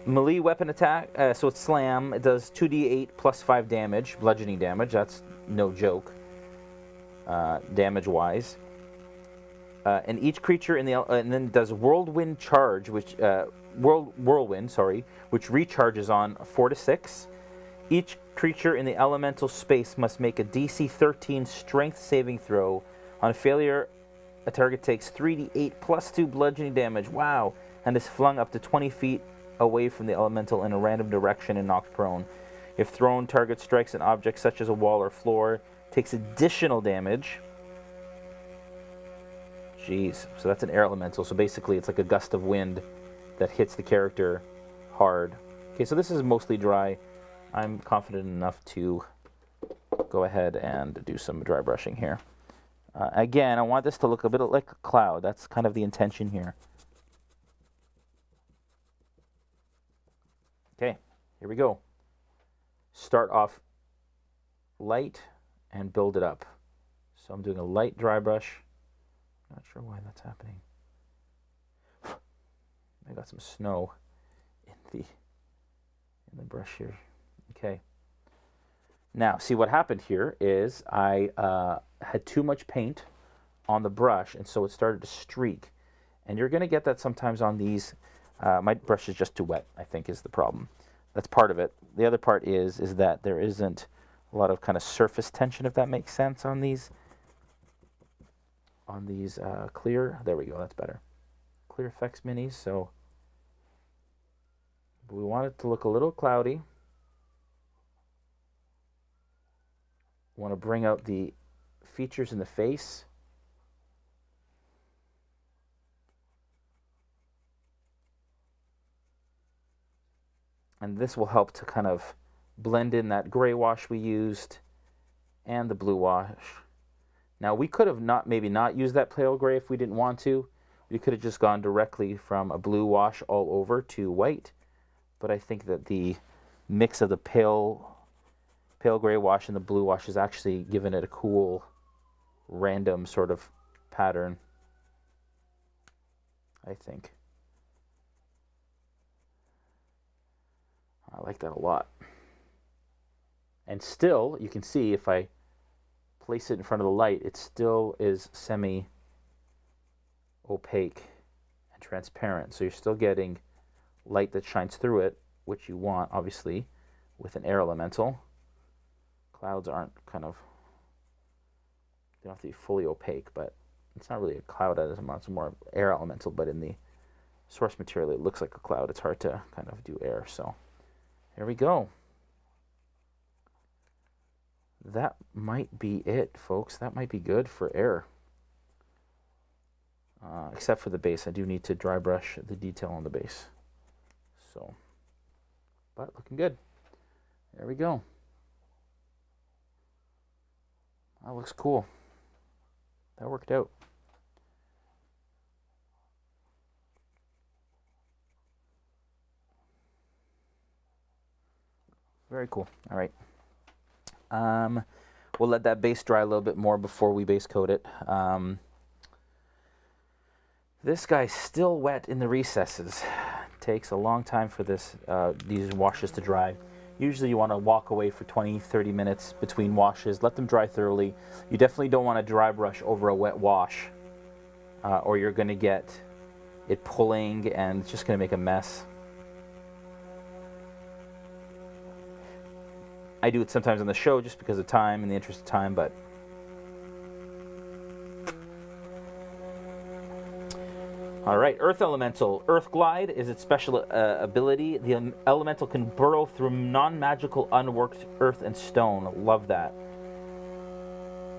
melee weapon attack. Uh, so it's slam. It does 2d8 plus 5 damage, bludgeoning damage. That's no joke, uh, damage wise. Uh, and each creature in the uh, and then does whirlwind charge, which uh, whirl, whirlwind, sorry, which recharges on four to six. Each creature in the elemental space must make a DC 13 Strength saving throw. On failure, a target takes 3d8 plus two bludgeoning damage. Wow! And is flung up to 20 feet away from the elemental in a random direction and knocked prone. If thrown, target strikes an object such as a wall or floor, takes additional damage. Jeez. So that's an air elemental. So basically, it's like a gust of wind that hits the character hard. Okay, so this is mostly dry. I'm confident enough to go ahead and do some dry brushing here. Uh, again, I want this to look a bit like a cloud. That's kind of the intention here. Okay, here we go. Start off light and build it up. So I'm doing a light dry brush. Not sure why that's happening. I got some snow in the in the brush here. Okay. Now, see what happened here is I uh, had too much paint on the brush, and so it started to streak. And you're going to get that sometimes on these. Uh, my brush is just too wet, I think, is the problem. That's part of it. The other part is is that there isn't a lot of kind of surface tension, if that makes sense, on these on these uh, clear. There we go. That's better. Clear effects minis. So We want it to look a little cloudy. want to bring out the features in the face. And this will help to kind of blend in that gray wash we used and the blue wash. Now we could have not maybe not used that pale gray if we didn't want to. We could have just gone directly from a blue wash all over to white. But I think that the mix of the pale pale gray wash and the blue wash is actually giving it a cool random sort of pattern. I think. I like that a lot. And still, you can see if I place it in front of the light, it still is semi opaque and transparent. So you're still getting light that shines through it, which you want, obviously, with an air elemental. Clouds aren't kind of, they don't have to be fully opaque, but it's not really a cloud as much, it's more air elemental, but in the source material, it looks like a cloud. It's hard to kind of do air, so here we go. That might be it, folks. That might be good for air. Uh, except for the base. I do need to dry brush the detail on the base. So, but looking good. There we go. That looks cool. That worked out. Very cool. All right. Um, we'll let that base dry a little bit more before we base coat it. Um, this guy's still wet in the recesses. Takes a long time for this uh, these washes to dry. Usually you want to walk away for 20, 30 minutes between washes. Let them dry thoroughly. You definitely don't want to dry brush over a wet wash uh, or you're going to get it pulling and it's just going to make a mess. I do it sometimes on the show just because of time and the interest of time, but All right, Earth Elemental. Earth Glide is its special uh, ability. The elemental can burrow through non magical, unworked earth and stone. Love that.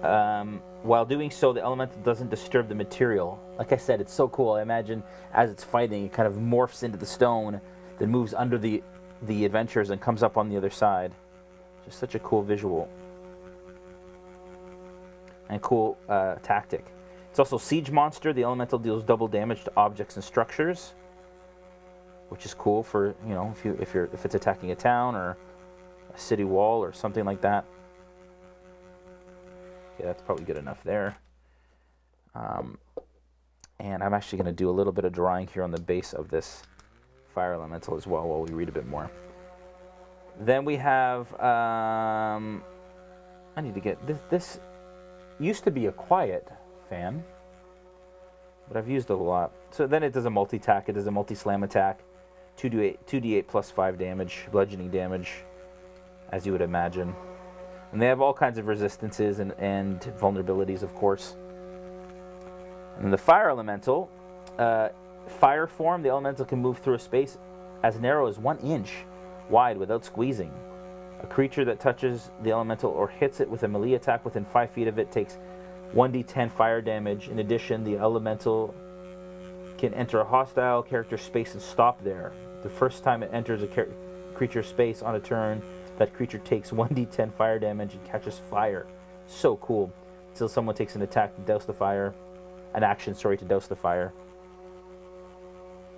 Um, while doing so, the elemental doesn't disturb the material. Like I said, it's so cool. I imagine as it's fighting, it kind of morphs into the stone, then moves under the, the adventures and comes up on the other side. Just such a cool visual. And cool uh, tactic. It's also Siege Monster. The elemental deals double damage to objects and structures, which is cool for you know if you if you're if it's attacking a town or a city wall or something like that. Yeah, that's probably good enough there. Um, and I'm actually going to do a little bit of drawing here on the base of this fire elemental as well while we read a bit more. Then we have, um, I need to get, this, this used to be a quiet fan, but I've used a lot. So then it does a multiattack, it does a multi-slam attack, 2d8, 2d8 plus 5 damage, bludgeoning damage, as you would imagine. And they have all kinds of resistances and, and vulnerabilities, of course. And the fire elemental, uh, fire form, the elemental can move through a space as narrow as one inch wide without squeezing. A creature that touches the elemental or hits it with a melee attack within 5 feet of it takes 1d10 fire damage. In addition, the elemental can enter a hostile character space and stop there. The first time it enters a creature space on a turn, that creature takes 1d10 fire damage and catches fire. So cool. Until someone takes an attack to douse the fire. An action, sorry, to douse the fire.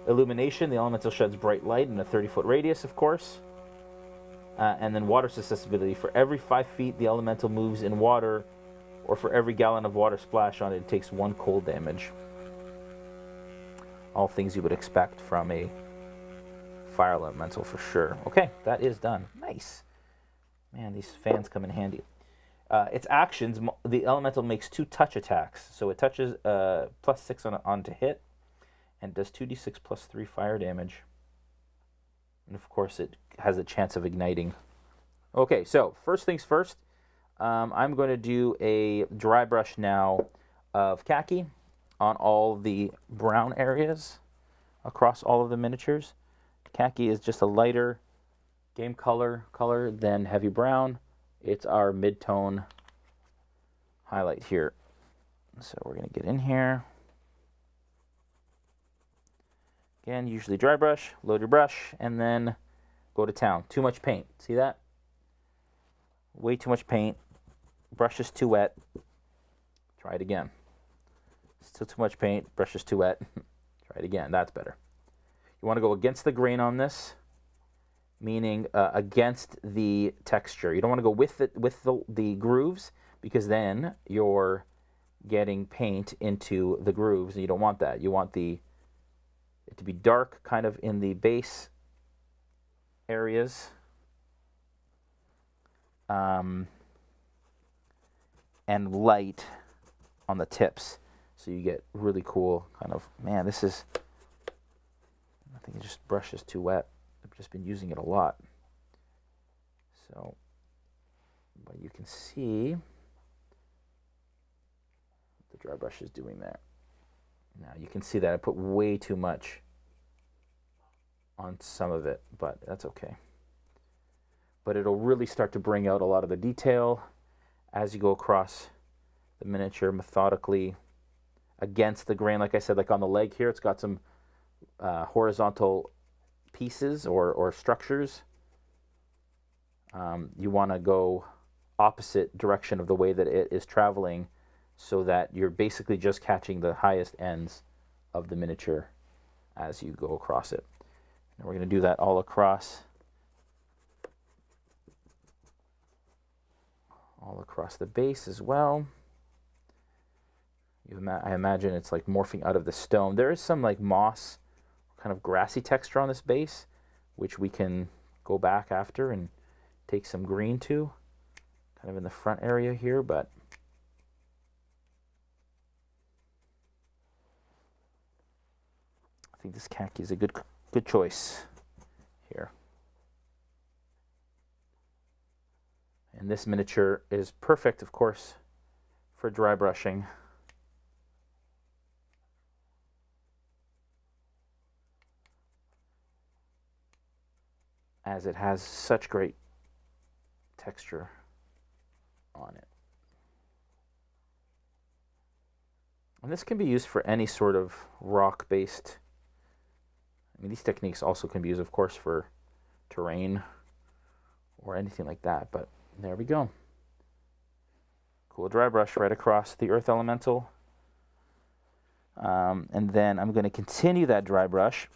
Illumination, the elemental sheds bright light in a 30 foot radius, of course. Uh, and then water susceptibility. For every 5 feet the elemental moves in water, or for every gallon of water splashed on it, it takes 1 cold damage. All things you would expect from a fire elemental for sure. Okay, that is done. Nice. Man, these fans come in handy. Uh, its actions, the elemental makes two touch attacks. So it touches uh, plus 6 on, on to hit, and does 2d6 plus 3 fire damage. And of course, it has a chance of igniting. Okay, so first things first, um, I'm going to do a dry brush now of khaki on all the brown areas across all of the miniatures, Khaki is just a lighter game color color than heavy brown. It's our mid-tone highlight here. So we're going to get in here. Again, usually dry brush, load your brush, and then go to town. Too much paint. See that? Way too much paint. Brush is too wet. Try it again. Still too much paint. Brush is too wet. Try it again. That's better. You want to go against the grain on this, meaning uh, against the texture. You don't want to go with it with the, the grooves because then you're getting paint into the grooves and you don't want that. You want the it to be dark kind of in the base areas. Um, and light on the tips. So you get really cool kind of, man, this is, I think it just brushes too wet. I've just been using it a lot. So, but you can see the dry brush is doing that. Now you can see that I put way too much on some of it, but that's okay. But it'll really start to bring out a lot of the detail as you go across the miniature methodically against the grain. Like I said, like on the leg here, it's got some uh, horizontal pieces or, or structures. Um, you want to go opposite direction of the way that it is traveling so that you're basically just catching the highest ends of the miniature as you go across it. And we're going to do that all across all across the base as well. Ima I imagine it's like morphing out of the stone. There is some like moss, kind of grassy texture on this base, which we can go back after and take some green to, kind of in the front area here, but I think this khaki is a good good choice here. And this miniature is perfect, of course, for dry brushing. As it has such great texture on it. And this can be used for any sort of rock-based I mean, these techniques also can be used, of course, for terrain or anything like that, but there we go. Cool dry brush right across the earth elemental. Um, and then I'm going to continue that dry brush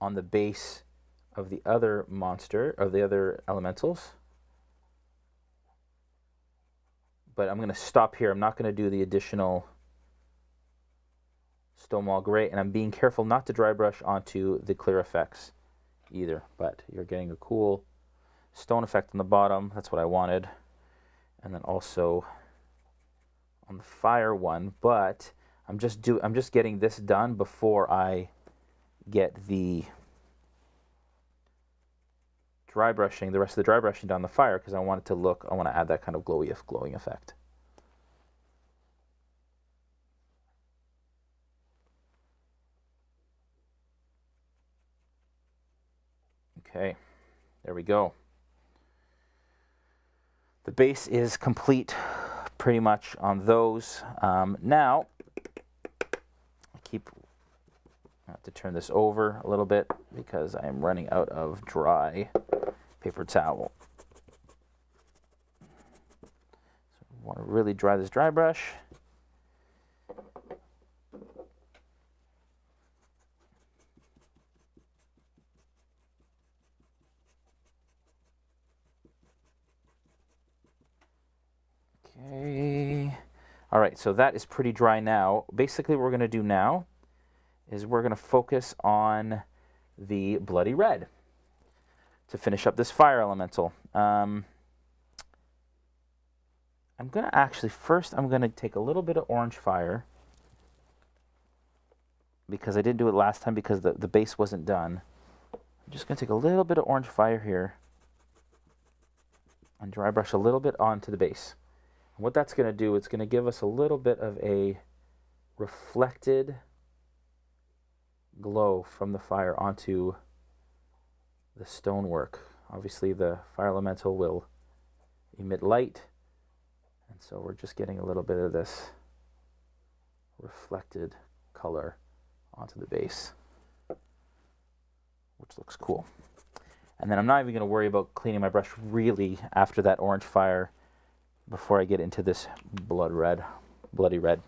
on the base of the other monster, of the other elementals. But I'm going to stop here. I'm not going to do the additional Stonewall Gray, and I'm being careful not to dry brush onto the clear effects either, but you're getting a cool stone effect on the bottom. That's what I wanted. And then also on the fire one, but I'm just do I'm just getting this done before I get the dry brushing, the rest of the dry brushing down the fire because I want it to look, I want to add that kind of glowy if glowing effect. Okay, there we go. The base is complete pretty much on those. Um, now, I keep, I have to turn this over a little bit because I am running out of dry paper towel. So I want to really dry this dry brush. Okay. All right, so that is pretty dry now. Basically, what we're going to do now is we're going to focus on the bloody red to finish up this fire elemental. Um, I'm going to actually, first, I'm going to take a little bit of orange fire because I didn't do it last time because the, the base wasn't done. I'm just going to take a little bit of orange fire here and dry brush a little bit onto the base what that's going to do, it's going to give us a little bit of a reflected glow from the fire onto the stonework. Obviously, the fire elemental will emit light, and so we're just getting a little bit of this reflected color onto the base, which looks cool. And then I'm not even going to worry about cleaning my brush really after that orange fire before I get into this blood red, bloody red.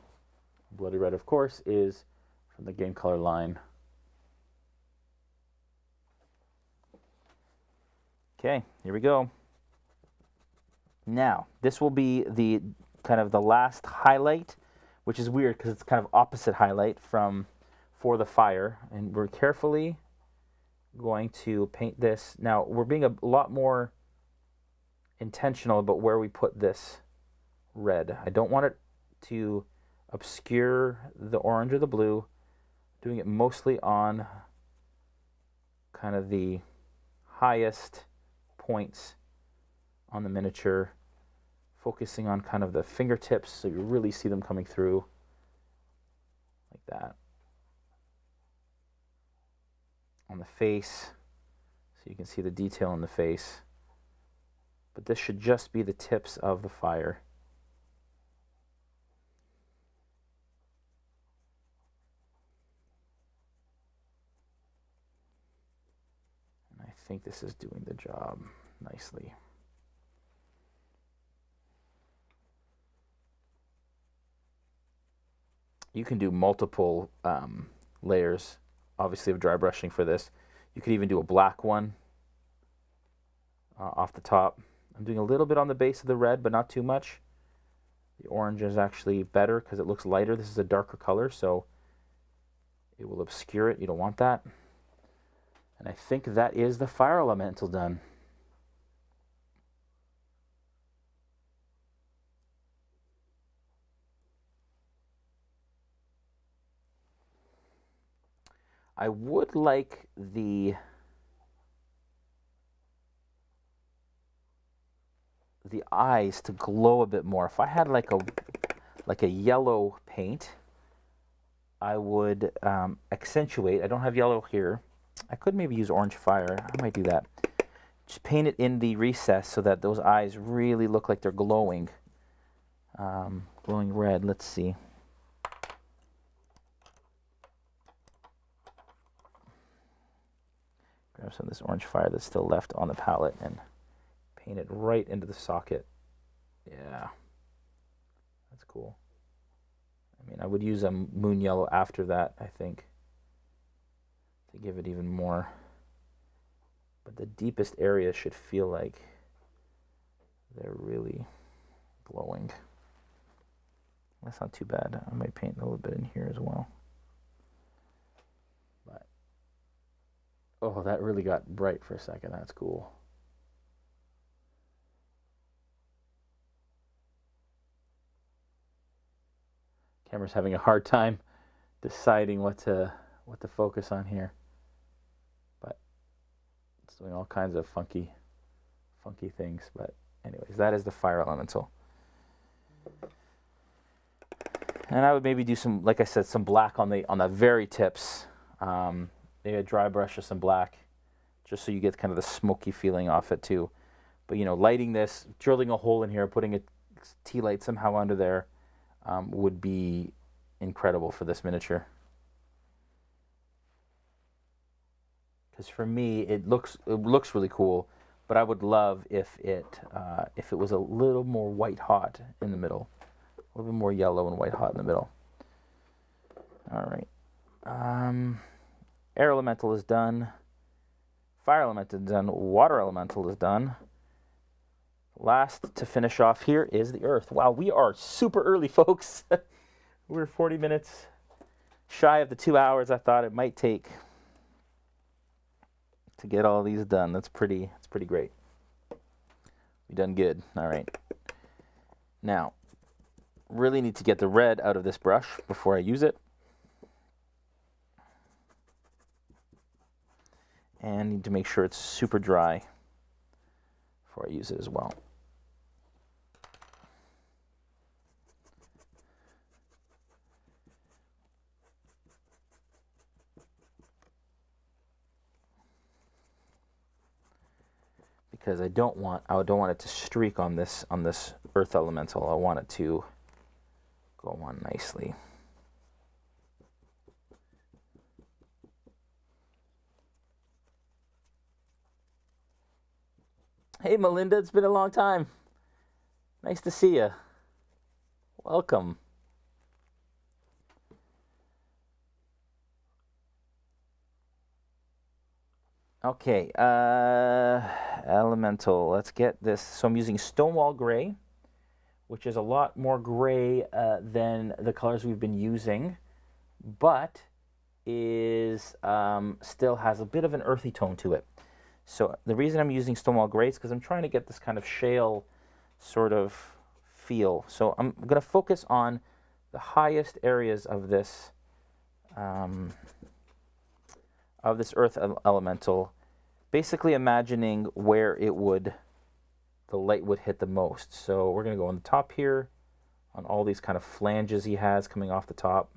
Bloody red, of course, is from the game color line. Okay, here we go. Now, this will be the kind of the last highlight, which is weird because it's kind of opposite highlight from for the fire. And we're carefully going to paint this. Now, we're being a lot more intentional about where we put this red. I don't want it to obscure the orange or the blue. Doing it mostly on kind of the highest points on the miniature, focusing on kind of the fingertips so you really see them coming through like that. On the face, so you can see the detail in the face. But this should just be the tips of the fire. And I think this is doing the job nicely. You can do multiple um, layers, obviously, of dry brushing for this. You could even do a black one uh, off the top. I'm doing a little bit on the base of the red, but not too much. The orange is actually better because it looks lighter. This is a darker color, so it will obscure it. You don't want that. And I think that is the fire elemental done. I would like the the eyes to glow a bit more. If I had like a like a yellow paint, I would um, accentuate. I don't have yellow here. I could maybe use orange fire. I might do that. Just paint it in the recess so that those eyes really look like they're glowing. Um, glowing red. Let's see. Grab some of this orange fire that's still left on the palette and paint it right into the socket. Yeah. That's cool. I mean, I would use a moon yellow after that, I think to give it even more. But the deepest areas should feel like they're really glowing. That's not too bad. I might paint a little bit in here as well. But oh, that really got bright for a second. That's cool. Camera's having a hard time deciding what to what to focus on here But it's doing all kinds of funky, funky things. But anyways, that is the fire elemental. And I would maybe do some, like I said, some black on the on the very tips. Um, maybe a dry brush of some black, just so you get kind of the smoky feeling off it too. But you know, lighting this, drilling a hole in here, putting a tea light somehow under there, um, would be incredible for this miniature. because for me it looks it looks really cool, but I would love if it uh, if it was a little more white hot in the middle, a little bit more yellow and white hot in the middle. All right, um, air elemental is done. Fire elemental is done. Water elemental is done. Last to finish off here is the earth. Wow, we are super early, folks. We're 40 minutes shy of the two hours I thought it might take to get all these done. That's pretty, that's pretty great. We done good. All right. Now, really need to get the red out of this brush before I use it. And need to make sure it's super dry before I use it as well. Because I don't want I don't want it to streak on this on this earth elemental. I want it to go on nicely. Hey Melinda, it's been a long time. Nice to see you. Welcome. Okay, uh, elemental. Let's get this. So I'm using Stonewall Gray, which is a lot more gray uh, than the colors we've been using, but is um, still has a bit of an earthy tone to it. So the reason I'm using Stonewall Gray is because I'm trying to get this kind of shale sort of feel. So I'm going to focus on the highest areas of this um, of this earth elemental, basically imagining where it would, the light would hit the most. So we're going to go on the top here, on all these kind of flanges he has coming off the top.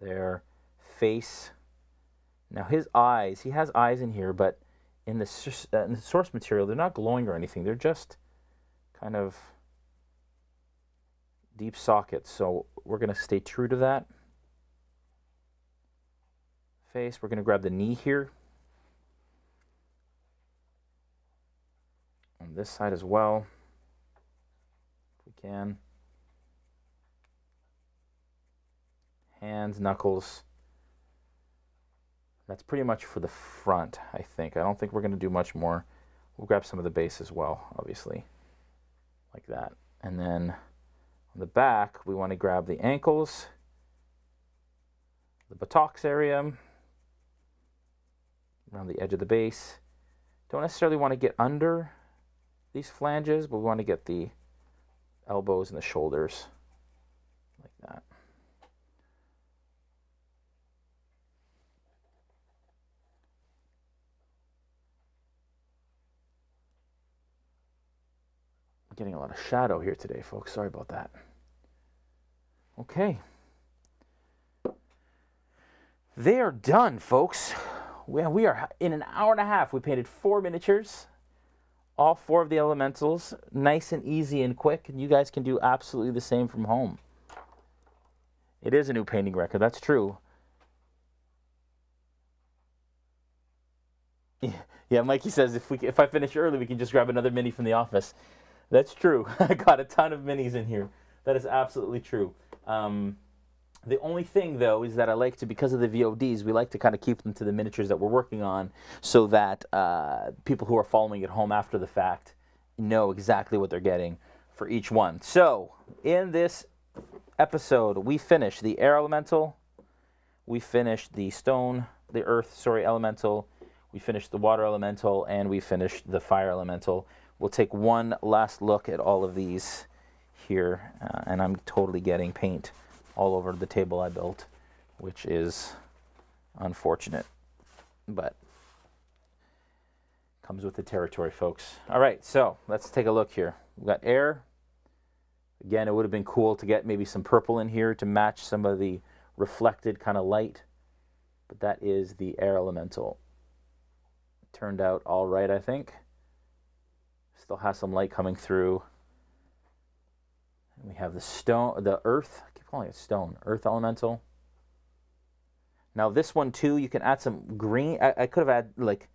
There, face. Now his eyes, he has eyes in here, but in the, uh, in the source material, they're not glowing or anything. They're just kind of deep sockets. So we're going to stay true to that face. We're going to grab the knee here. On this side as well, if we can. Hands, knuckles. That's pretty much for the front, I think. I don't think we're going to do much more. We'll grab some of the base as well, obviously, like that. And then on the back, we want to grab the ankles, the buttocks area, around the edge of the base. Don't necessarily want to get under these flanges, but we want to get the elbows and the shoulders like that. I'm getting a lot of shadow here today, folks. Sorry about that. Okay. They are done, folks we are in an hour and a half. We painted four miniatures, all four of the elementals, nice and easy and quick. And you guys can do absolutely the same from home. It is a new painting record. That's true. Yeah, Mikey says if we if I finish early, we can just grab another mini from the office. That's true. I got a ton of minis in here. That is absolutely true. Um, the only thing, though, is that I like to, because of the VODs, we like to kind of keep them to the miniatures that we're working on so that uh, people who are following at home after the fact know exactly what they're getting for each one. So, in this episode, we finished the air elemental, we finished the stone, the earth, sorry, elemental, we finished the water elemental, and we finished the fire elemental. We'll take one last look at all of these here, uh, and I'm totally getting paint all over the table I built, which is unfortunate, but comes with the territory, folks. All right, so let's take a look here. We've got air. Again, it would have been cool to get maybe some purple in here to match some of the reflected kind of light, but that is the air elemental. Turned out all right, I think. Still has some light coming through. We have the stone, the earth I keep calling it stone, earth elemental. Now this one too, you can add some green. I, I could have added like,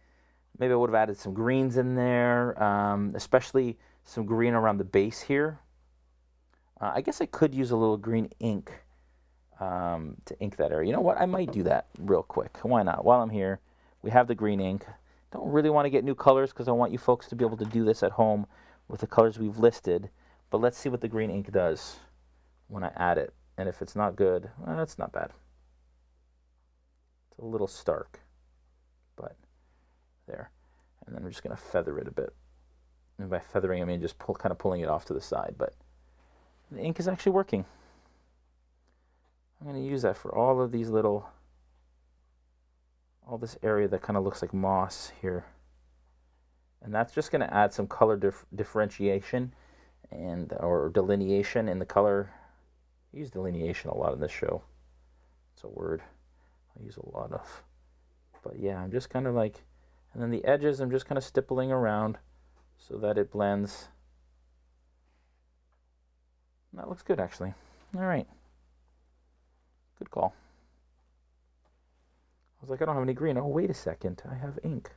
maybe I would have added some greens in there, um, especially some green around the base here. Uh, I guess I could use a little green ink um, to ink that area. You know what? I might do that real quick. Why not? While I'm here, we have the green ink. Don't really want to get new colors because I want you folks to be able to do this at home with the colors we've listed. But let's see what the green ink does when I add it. And if it's not good, well, that's not bad. It's a little stark, but there. And then I'm just going to feather it a bit. And by feathering, I mean just pull, kind of pulling it off to the side. But the ink is actually working. I'm going to use that for all of these little, all this area that kind of looks like moss here. And that's just going to add some color dif differentiation and or delineation in the color I use delineation a lot in this show. It's a word I use a lot of. But yeah, I'm just kind of like And then the edges, I'm just kind of stippling around so that it blends. That looks good, actually. All right. Good call. I was like, I don't have any green. Oh, wait a second. I have ink.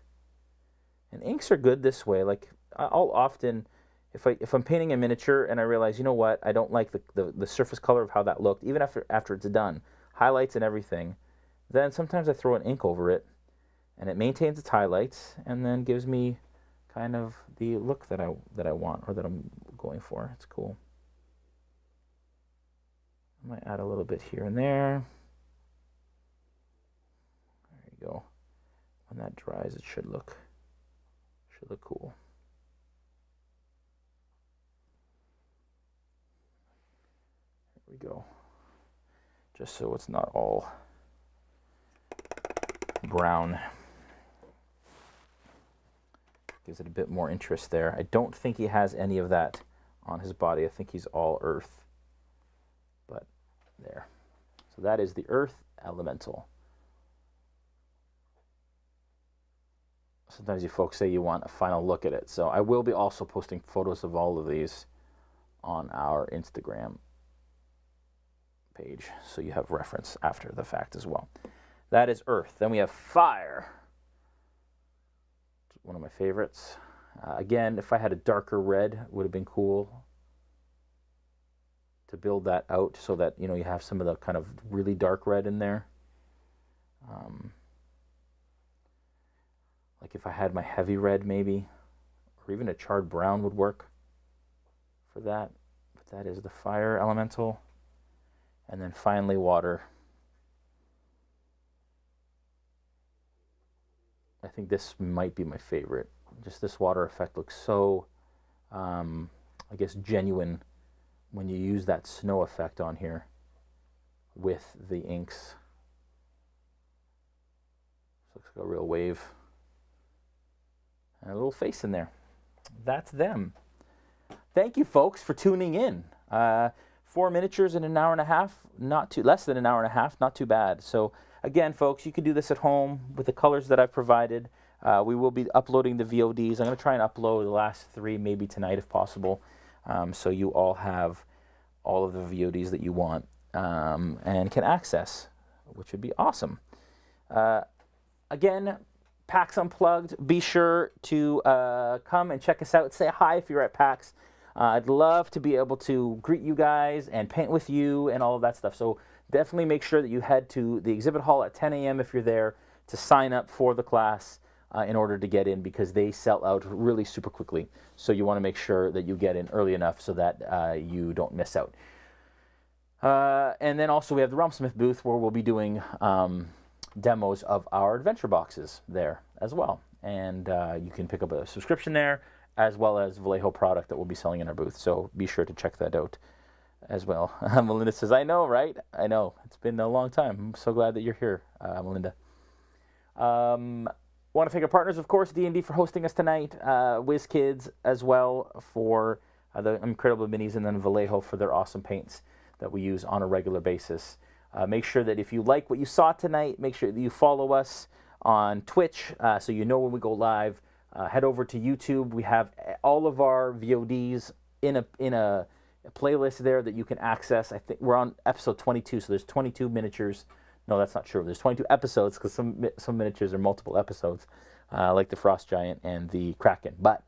And inks are good this way. Like, I'll often, if, I, if I'm painting a miniature and I realize, you know what, I don't like the, the, the surface color of how that looked, even after, after it's done, highlights and everything, then sometimes I throw an ink over it and it maintains its highlights and then gives me kind of the look that I that I want or that I'm going for. It's cool. I might add a little bit here and there. There you go. When that dries, it should look should look cool. We go. Just so it's not all brown. Gives it a bit more interest there. I don't think he has any of that on his body. I think he's all earth. But there. So that is the earth elemental. Sometimes you folks say you want a final look at it. So I will be also posting photos of all of these on our Instagram page. So you have reference after the fact as well. That is earth. Then we have fire one of my favorites. Uh, again, if I had a darker red, would have been cool to build that out so that you know you have some of the kind of really dark red in there. Um, like if I had my heavy red maybe, or even a charred brown would work for that. But that is the fire elemental. And then finally water. I think this might be my favorite. Just this water effect looks so, um, I guess, genuine when you use that snow effect on here with the inks. Looks like a real wave. And a little face in there. That's them. Thank you, folks, for tuning in. Uh, four miniatures in an hour and a half, not too less than an hour and a half, not too bad. So Again, folks, you can do this at home with the colors that I've provided. Uh, we will be uploading the VODs. I'm going to try and upload the last three maybe tonight if possible. Um, so you all have all of the VODs that you want um, and can access, which would be awesome. Uh, again, PAX Unplugged, be sure to uh, come and check us out. Say hi if you're at PAX. Uh, I'd love to be able to greet you guys and paint with you and all of that stuff. So definitely make sure that you head to the exhibit hall at 10 a.m. if you're there to sign up for the class uh, in order to get in because they sell out really super quickly. So you want to make sure that you get in early enough so that uh, you don't miss out. Uh, and then also we have the Realmsmith booth where we'll be doing um, demos of our adventure boxes there as well. And uh, you can pick up a subscription there as well as Vallejo product that we'll be selling in our booth. So be sure to check that out as well. Melinda says, I know, right? I know. It's been a long time. I'm so glad that you're here, uh, Melinda. Um, want to thank our partners, of course, D&D for hosting us tonight, uh, WizKids as well for uh, the Incredible Minis, and then Vallejo for their awesome paints that we use on a regular basis. Uh, make sure that if you like what you saw tonight, make sure that you follow us on Twitch uh, so you know when we go live. Uh, head over to YouTube. We have all of our VODs in a in a a playlist there that you can access. I think we're on episode 22, so there's 22 miniatures. No, that's not true. There's 22 episodes because some some miniatures are multiple episodes, uh, like the Frost Giant and the Kraken. But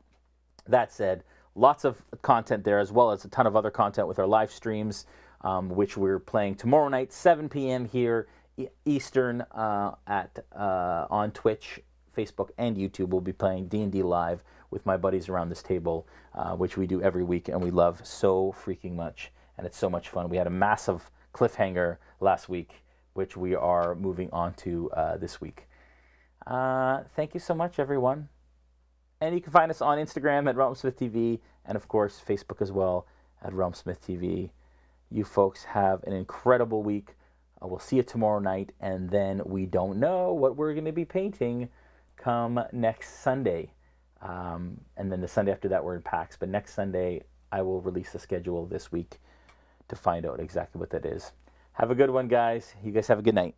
that said, lots of content there as well as a ton of other content with our live streams, um, which we're playing tomorrow night, 7 p.m. here Eastern uh, at uh, on Twitch, Facebook, and YouTube. We'll be playing D&D live with my buddies around this table, uh, which we do every week and we love so freaking much. And it's so much fun. We had a massive cliffhanger last week, which we are moving on to uh, this week. Uh, thank you so much, everyone. And you can find us on Instagram at Realmsmith TV and, of course, Facebook as well at Realmsmith TV. You folks have an incredible week. Uh, we'll see you tomorrow night, and then we don't know what we're going to be painting come next Sunday. Um, and then the Sunday after that, we're in PAX. But next Sunday, I will release the schedule this week to find out exactly what that is. Have a good one, guys. You guys have a good night.